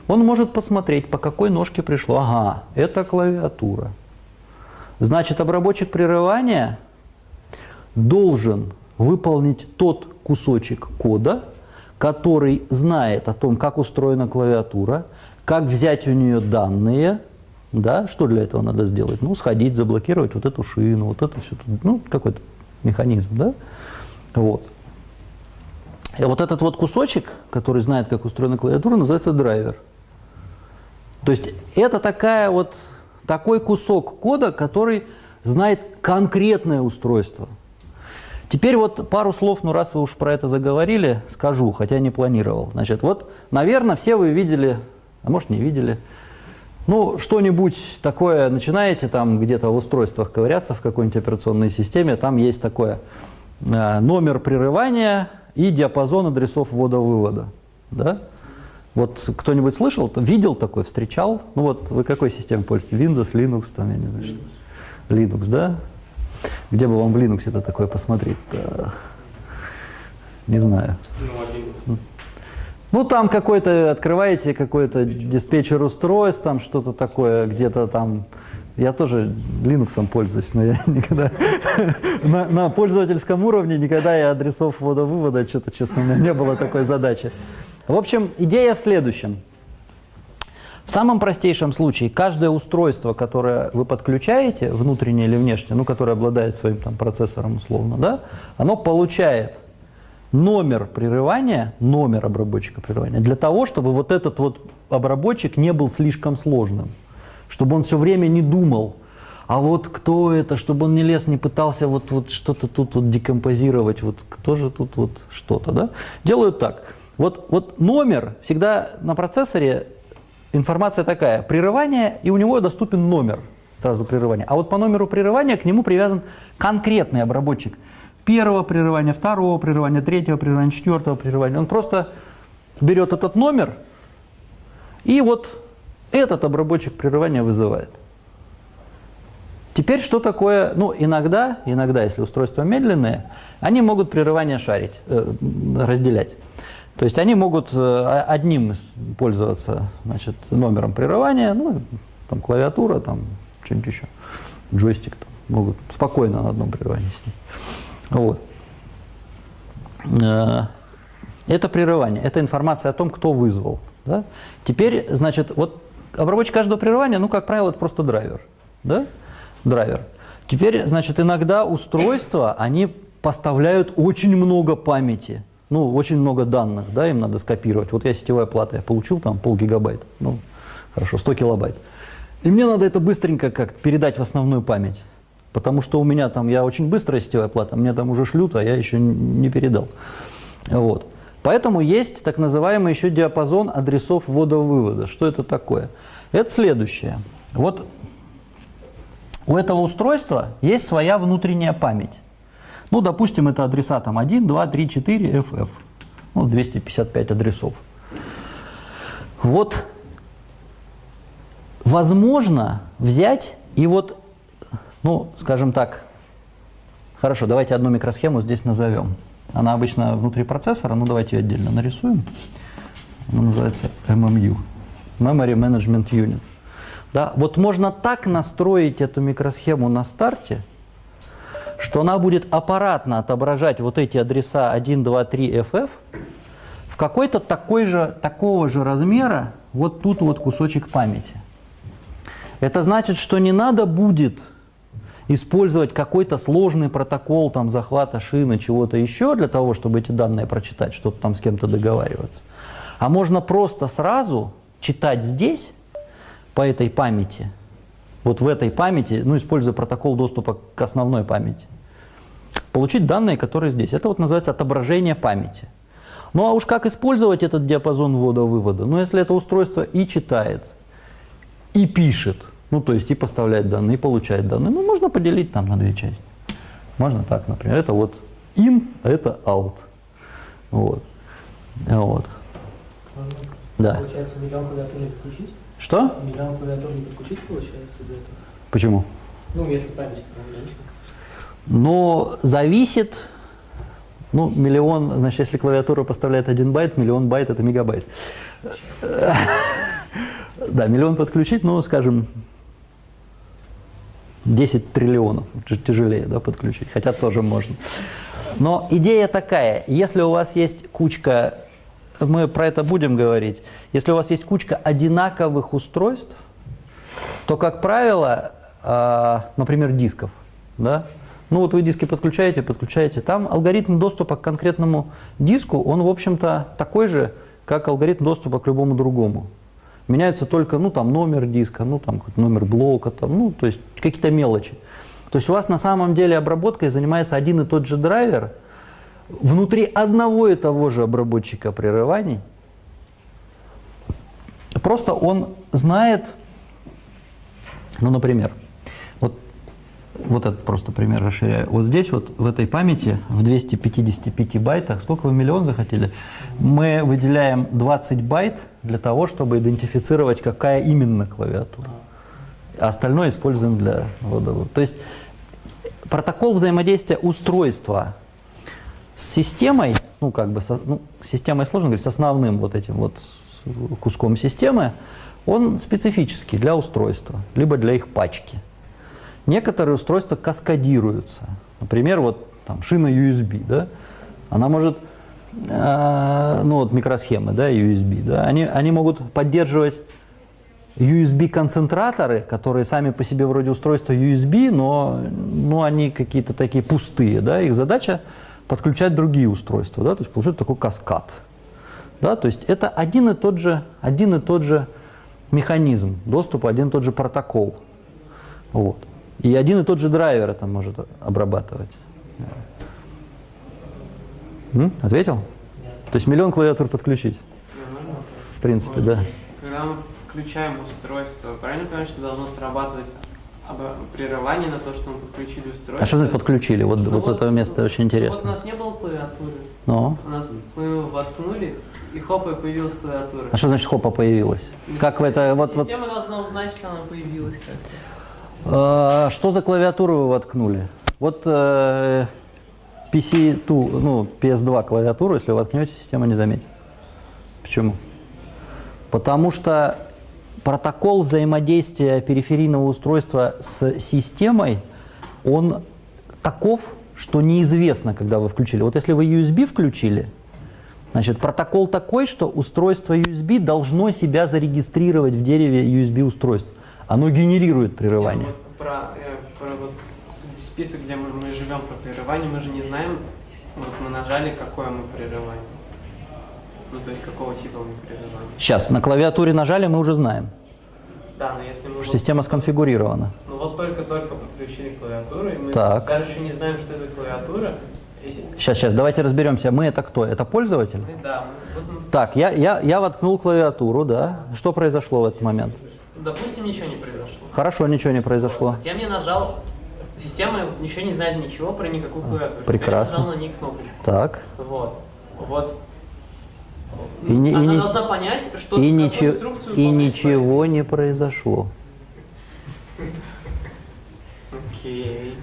он может посмотреть, по какой ножке пришло. Ага, это клавиатура. Значит, обработчик прерывания должен выполнить тот кусочек кода, который знает о том, как устроена клавиатура, как взять у нее данные, да, что для этого надо сделать? Ну, сходить, заблокировать вот эту шину, вот это все, ну, какой-то механизм, да, вот. И вот этот вот кусочек, который знает, как устроена клавиатура, называется драйвер. То есть это такая вот, такой кусок кода, который знает конкретное устройство. Теперь вот пару слов, ну раз вы уж про это заговорили, скажу, хотя не планировал. Значит, вот, наверное, все вы видели, а может не видели, ну, что-нибудь такое, начинаете там где-то в устройствах ковыряться в какой-нибудь операционной системе, там есть такое э, номер прерывания и диапазон адресов ввода-вывода. Да? Вот кто-нибудь слышал, видел такой, встречал? Ну вот вы какой системой пользуетесь? Windows, Linux, там, я не знаю. что. Linux, да? Где бы вам в Linux это такое посмотреть? Не знаю. Ну. Ну, там какой-то, открываете какой-то диспетчер устройств, там что-то такое, где-то там. Я тоже Linux пользуюсь, но я никогда на, на пользовательском уровне никогда я адресов ввода-вывода, что-то, честно, у меня не было такой задачи. В общем, идея в следующем. В самом простейшем случае, каждое устройство, которое вы подключаете, внутреннее или внешнее, ну, которое обладает своим там, процессором условно, да, оно получает номер прерывания, номер обработчика прерывания, для того, чтобы вот этот вот обработчик не был слишком сложным, чтобы он все время не думал, а вот кто это, чтобы он не лез, не пытался вот, вот что-то тут вот декомпозировать, вот кто же тут вот что-то, да? Делают так. Вот, вот номер всегда на процессоре информация такая, прерывание, и у него доступен номер сразу прерывания. А вот по номеру прерывания к нему привязан конкретный обработчик первого прерывания, второго прерывания, третьего прерывания, четвертого прерывания. Он просто берет этот номер и вот этот обработчик прерывания вызывает. Теперь что такое, ну иногда, иногда, если устройства медленные, они могут прерывание шарить, э, разделять. То есть они могут э, одним пользоваться значит, номером прерывания, ну, там клавиатура, там что-нибудь еще, джойстик, там, могут спокойно на одном прерывании с ним. Вот. Э, Это прерывание, это информация о том, кто вызвал. Да? Теперь, значит, вот обработчик каждого прерывания, ну, как правило, это просто драйвер. Да? Драйвер. Теперь, значит, иногда устройства, они поставляют очень много памяти, ну, очень много данных, да, им надо скопировать. Вот я сетевая плата, я получил там полгигабайт, ну, хорошо, 100 килобайт. И мне надо это быстренько как передать в основную память. Потому что у меня там, я очень быстрая сетевая плата, мне там уже шлют, а я еще не передал. Вот. Поэтому есть так называемый еще диапазон адресов ввода-вывода. Что это такое? Это следующее. Вот у этого устройства есть своя внутренняя память. Ну, допустим, это адреса там 1, 2, 3, 4, FF. Ну, 255 адресов. Вот возможно взять и вот, ну, скажем так, хорошо, давайте одну микросхему здесь назовем. Она обычно внутри процессора, ну давайте ее отдельно нарисуем. Она называется MMU. Memory Management Unit. Да, вот можно так настроить эту микросхему на старте, что она будет аппаратно отображать вот эти адреса 1, 2, 3, FF в какой-то такой же, такого же размера вот тут вот кусочек памяти. Это значит, что не надо будет использовать какой-то сложный протокол там, захвата шины, чего-то еще для того, чтобы эти данные прочитать, что-то там с кем-то договариваться. А можно просто сразу читать здесь, по этой памяти, вот в этой памяти, ну, используя протокол доступа к основной памяти, получить данные, которые здесь. Это вот называется отображение памяти. Ну а уж как использовать этот диапазон ввода-вывода? Ну, если это устройство и читает, и пишет, ну, то есть и поставляет данные, и получает данные, ну, можно поделить там на две части. Можно так, например. Это вот in, а это out. Вот. Вот. Да. Получается, миллион клавиатур подключить? Что? Миллион клавиатур не подключить, получается, из-за этого? Почему? Ну, если память ограничена. Но зависит, ну, миллион, значит, если клавиатура поставляет один байт, миллион байт – это мегабайт. Да, миллион подключить, ну, скажем, 10 триллионов, тяжелее, да, подключить, хотя тоже можно. Но идея такая, если у вас есть кучка, мы про это будем говорить, если у вас есть кучка одинаковых устройств, то, как правило, э, например, дисков, да, ну вот вы диски подключаете, подключаете, там алгоритм доступа к конкретному диску, он, в общем-то, такой же, как алгоритм доступа к любому другому. Меняется только, ну, там, номер диска, ну, там, номер блока, там, ну, то есть какие-то мелочи. То есть у вас на самом деле обработкой занимается один и тот же драйвер внутри одного и того же обработчика прерываний. Просто он знает, ну, например, вот, вот этот просто пример расширяю. Вот здесь вот в этой памяти, в 255 байтах, сколько вы миллион захотели, мы выделяем 20 байт для того, чтобы идентифицировать, какая именно клавиатура. А остальное используем для ввода. То есть протокол взаимодействия устройства с системой, ну как бы, со, ну, системой сложно говорить, с основным вот этим вот куском системы, он специфический для устройства, либо для их пачки. Некоторые устройства каскадируются. Например, вот там шина USB, да, она может, э, ну вот микросхемы, да, USB, да, они, они могут поддерживать USB-концентраторы, которые сами по себе вроде устройства USB, но ну, они какие-то такие пустые, да, их задача подключать другие устройства, да, то есть получается такой каскад. Да, то есть это один и тот же, один и тот же механизм доступа, один и тот же протокол. Вот. И один и тот же драйвер это может обрабатывать. М? Ответил? То есть миллион клавиатур подключить? В принципе, да. Когда мы включаем устройство, правильно понимаю, что должно срабатывать прерывание на то, что мы подключили устройство? А что значит подключили? Вот, Ну вот это место очень Вот у интересно. нас не было клавиатуры. Ну, У нас мы его воткнули, и хоп, и появилась клавиатура. а что значит хопа появилась? Как в это, вот, вот, Система должна узнать, что она появилась, кажется. э, что за клавиатуру вы воткнули? Вот э, PC2, ну, PS2 клавиатуру, если вы воткнете, система не заметит. Почему? Потому что протокол взаимодействия периферийного устройства с системой, он таков, что неизвестно, когда вы включили. Вот если вы USB включили, значит, протокол такой, что устройство USB должно себя зарегистрировать в дереве USB устройств. Оно генерирует прерывание. Я вот про, э, про вот список, где мы, мы живем про прерывание, мы же не знаем, вот мы нажали, какое мы прерывание. Ну, то есть какого типа мы прерывание. Сейчас, на клавиатуре нажали, мы уже знаем. Да, но если мы... вот- Система сконфигурирована. Ну вот только-только подключили клавиатуру, и мы Так. даже еще не знаем, что это клавиатура, Если- Сейчас, сейчас, давайте разберемся. Мы это кто? Это пользователь? мы- Да, мы- вот мы- Так, я, я, я воткнул клавиатуру, да. Что произошло в этот момент? допустим, ничего не произошло. Хорошо, ничего не произошло. Затем я нажал, система еще не знает ничего про никакую клавиатуру. прекрасно. Я нажал на ней кнопочку. Так. Вот. Вот. И не- и Она не- должна понять, что И, ничего, и ничего не произошло. Окей.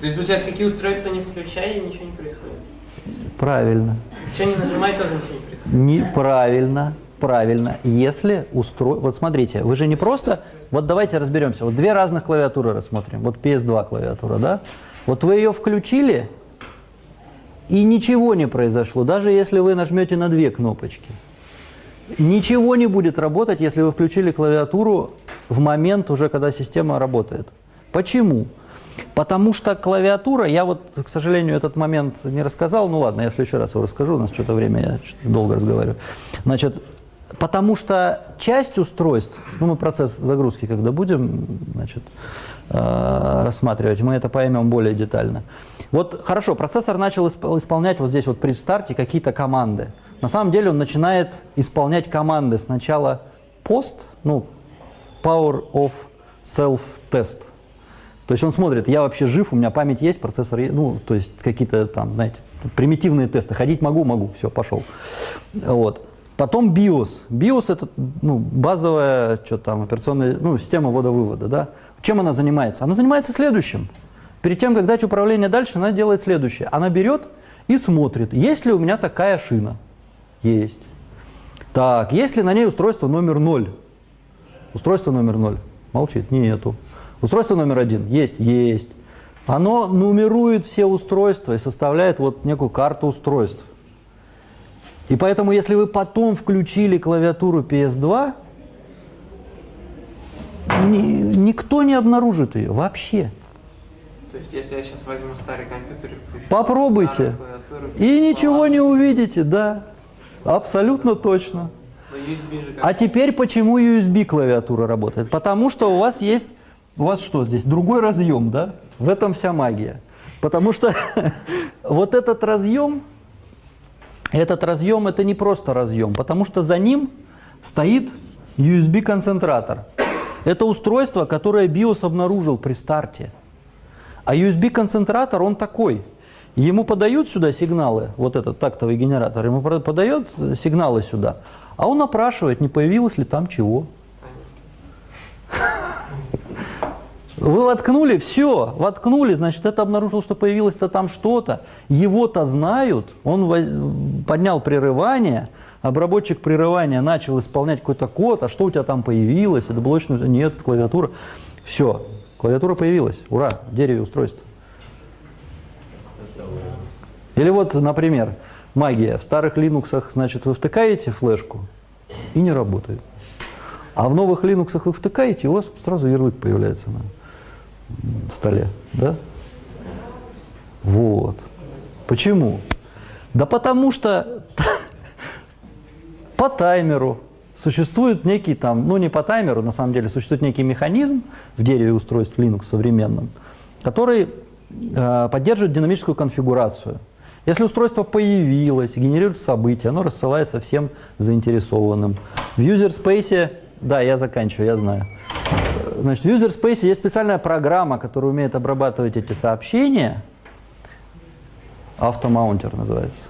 То есть, получается, какие устройства не включай, и ничего не происходит. Правильно. Что не нажимай, тоже ничего не происходит. Неправильно. Правильно. Если устро... Вот смотрите, вы же не просто... Вот давайте разберемся. Вот две разных клавиатуры рассмотрим. Вот PS2 клавиатура, да? Вот вы ее включили, и ничего не произошло, даже если вы нажмете на две кнопочки. Ничего не будет работать, если вы включили клавиатуру в момент уже, когда система работает. Почему? Потому что клавиатура, я вот, к сожалению, этот момент не рассказал, ну ладно, я в следующий раз его расскажу, у нас что-то время, я что-то долго разговариваю. Значит, потому что часть устройств, ну мы процесс загрузки, когда будем, значит, рассматривать, мы это поймем более детально. Вот хорошо, процессор начал исп- исполнять вот здесь вот при старте какие-то команды. На самом деле он начинает исполнять команды сначала post, ну, power of self test. То есть он смотрит, я вообще жив, у меня память есть, процессор, ну, то есть какие-то там, знаете, примитивные тесты. Ходить могу, могу, все, пошел. Вот. Потом BIOS. BIOS это ну, базовая что там, операционная ну, система ввода-вывода. Да? Чем она занимается? Она занимается следующим. Перед тем, как дать управление дальше, она делает следующее. Она берет и смотрит, есть ли у меня такая шина. Есть. Так, есть ли на ней устройство номер 0? Устройство номер 0. Молчит. Нету. Устройство номер один. Есть. Есть. Оно нумерует все устройства и составляет вот некую карту устройств. И поэтому, если вы потом включили клавиатуру PS2, ни- никто не обнаружит ее вообще. То есть, если я сейчас возьму старый компьютер и включу... Попробуйте. И ничего не увидите, да. Абсолютно точно. Как... А теперь почему USB клавиатура работает? Потому что у вас есть, у вас что здесь, другой разъем, да? В этом вся магия. Потому что вот этот разъем, этот разъем это не просто разъем, потому что за ним стоит USB-концентратор. Это устройство, которое BIOS обнаружил при старте. А USB-концентратор, он такой. Ему подают сюда сигналы, вот этот тактовый генератор, ему подает сигналы сюда, а он опрашивает, не появилось ли там чего. Вы воткнули, все, воткнули, значит, это обнаружил, что появилось-то там что-то. Его-то знают, он поднял прерывание, обработчик прерывания начал исполнять какой-то код, а что у тебя там появилось, это блочный, нет, это клавиатура. Все, клавиатура появилась, ура, в дереве устройств. Или вот, например, магия. В старых Linux, значит, вы втыкаете флешку и не работает. А в новых Linux вы втыкаете, и у вас сразу ярлык появляется на столе. Да? Вот. Почему? Да потому что по таймеру существует некий там, ну не по таймеру, на самом деле, существует некий механизм в дереве устройств Linux современном, который э, поддерживает динамическую конфигурацию. Если устройство появилось, генерирует события, оно рассылается всем заинтересованным. В user space, да, я заканчиваю, я знаю. Значит, в user space есть специальная программа, которая умеет обрабатывать эти сообщения. Автомаунтер называется.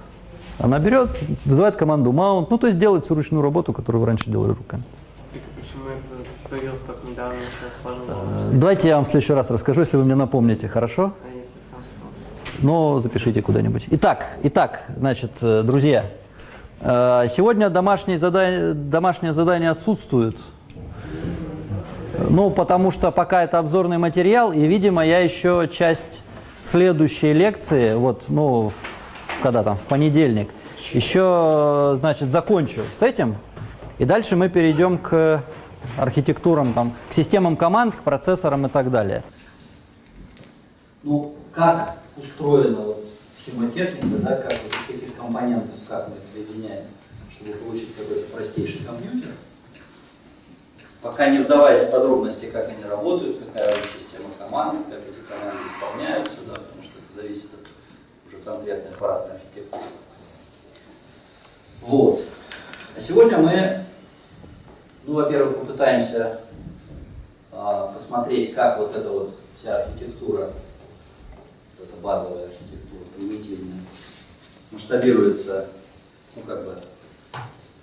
Она берет, вызывает команду mount, ну то есть делает всю ручную работу, которую вы раньше делали руками. Недавно, Э. Давайте я вам в следующий раз расскажу, если вы мне напомните, хорошо? А? Но запишите куда-нибудь. Итак, итак, значит, э, друзья, э, сегодня домашнее задание, домашнее задание отсутствует. Ну, потому что пока это обзорный материал, и, видимо, я еще часть следующей лекции, вот, ну, в- когда там, в понедельник, еще, значит, закончу с этим, и дальше мы перейдем к архитектурам, там, к системам команд, к процессорам и так далее. Ну, как устроена вот схемотехника, да, как вот каких компонентов, как мы их соединяем, чтобы получить какой-то простейший компьютер. Пока не вдаваясь в подробности, как они работают, какая у них система команд, как эти команды исполняются, да, потому что это зависит от конкретной аппаратной архитектуры. Вот. А сегодня мы, ну, во-первых, попытаемся а, посмотреть, как вот эта вот вся архитектура, вот эта базовая архитектура, примитивная, масштабируется, ну, как бы,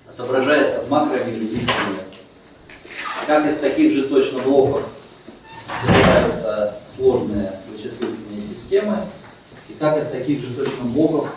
отображается в макромире микромире. Как из таких же точно блоков собираются сложные вычислительные системы, как из таких же точно блоков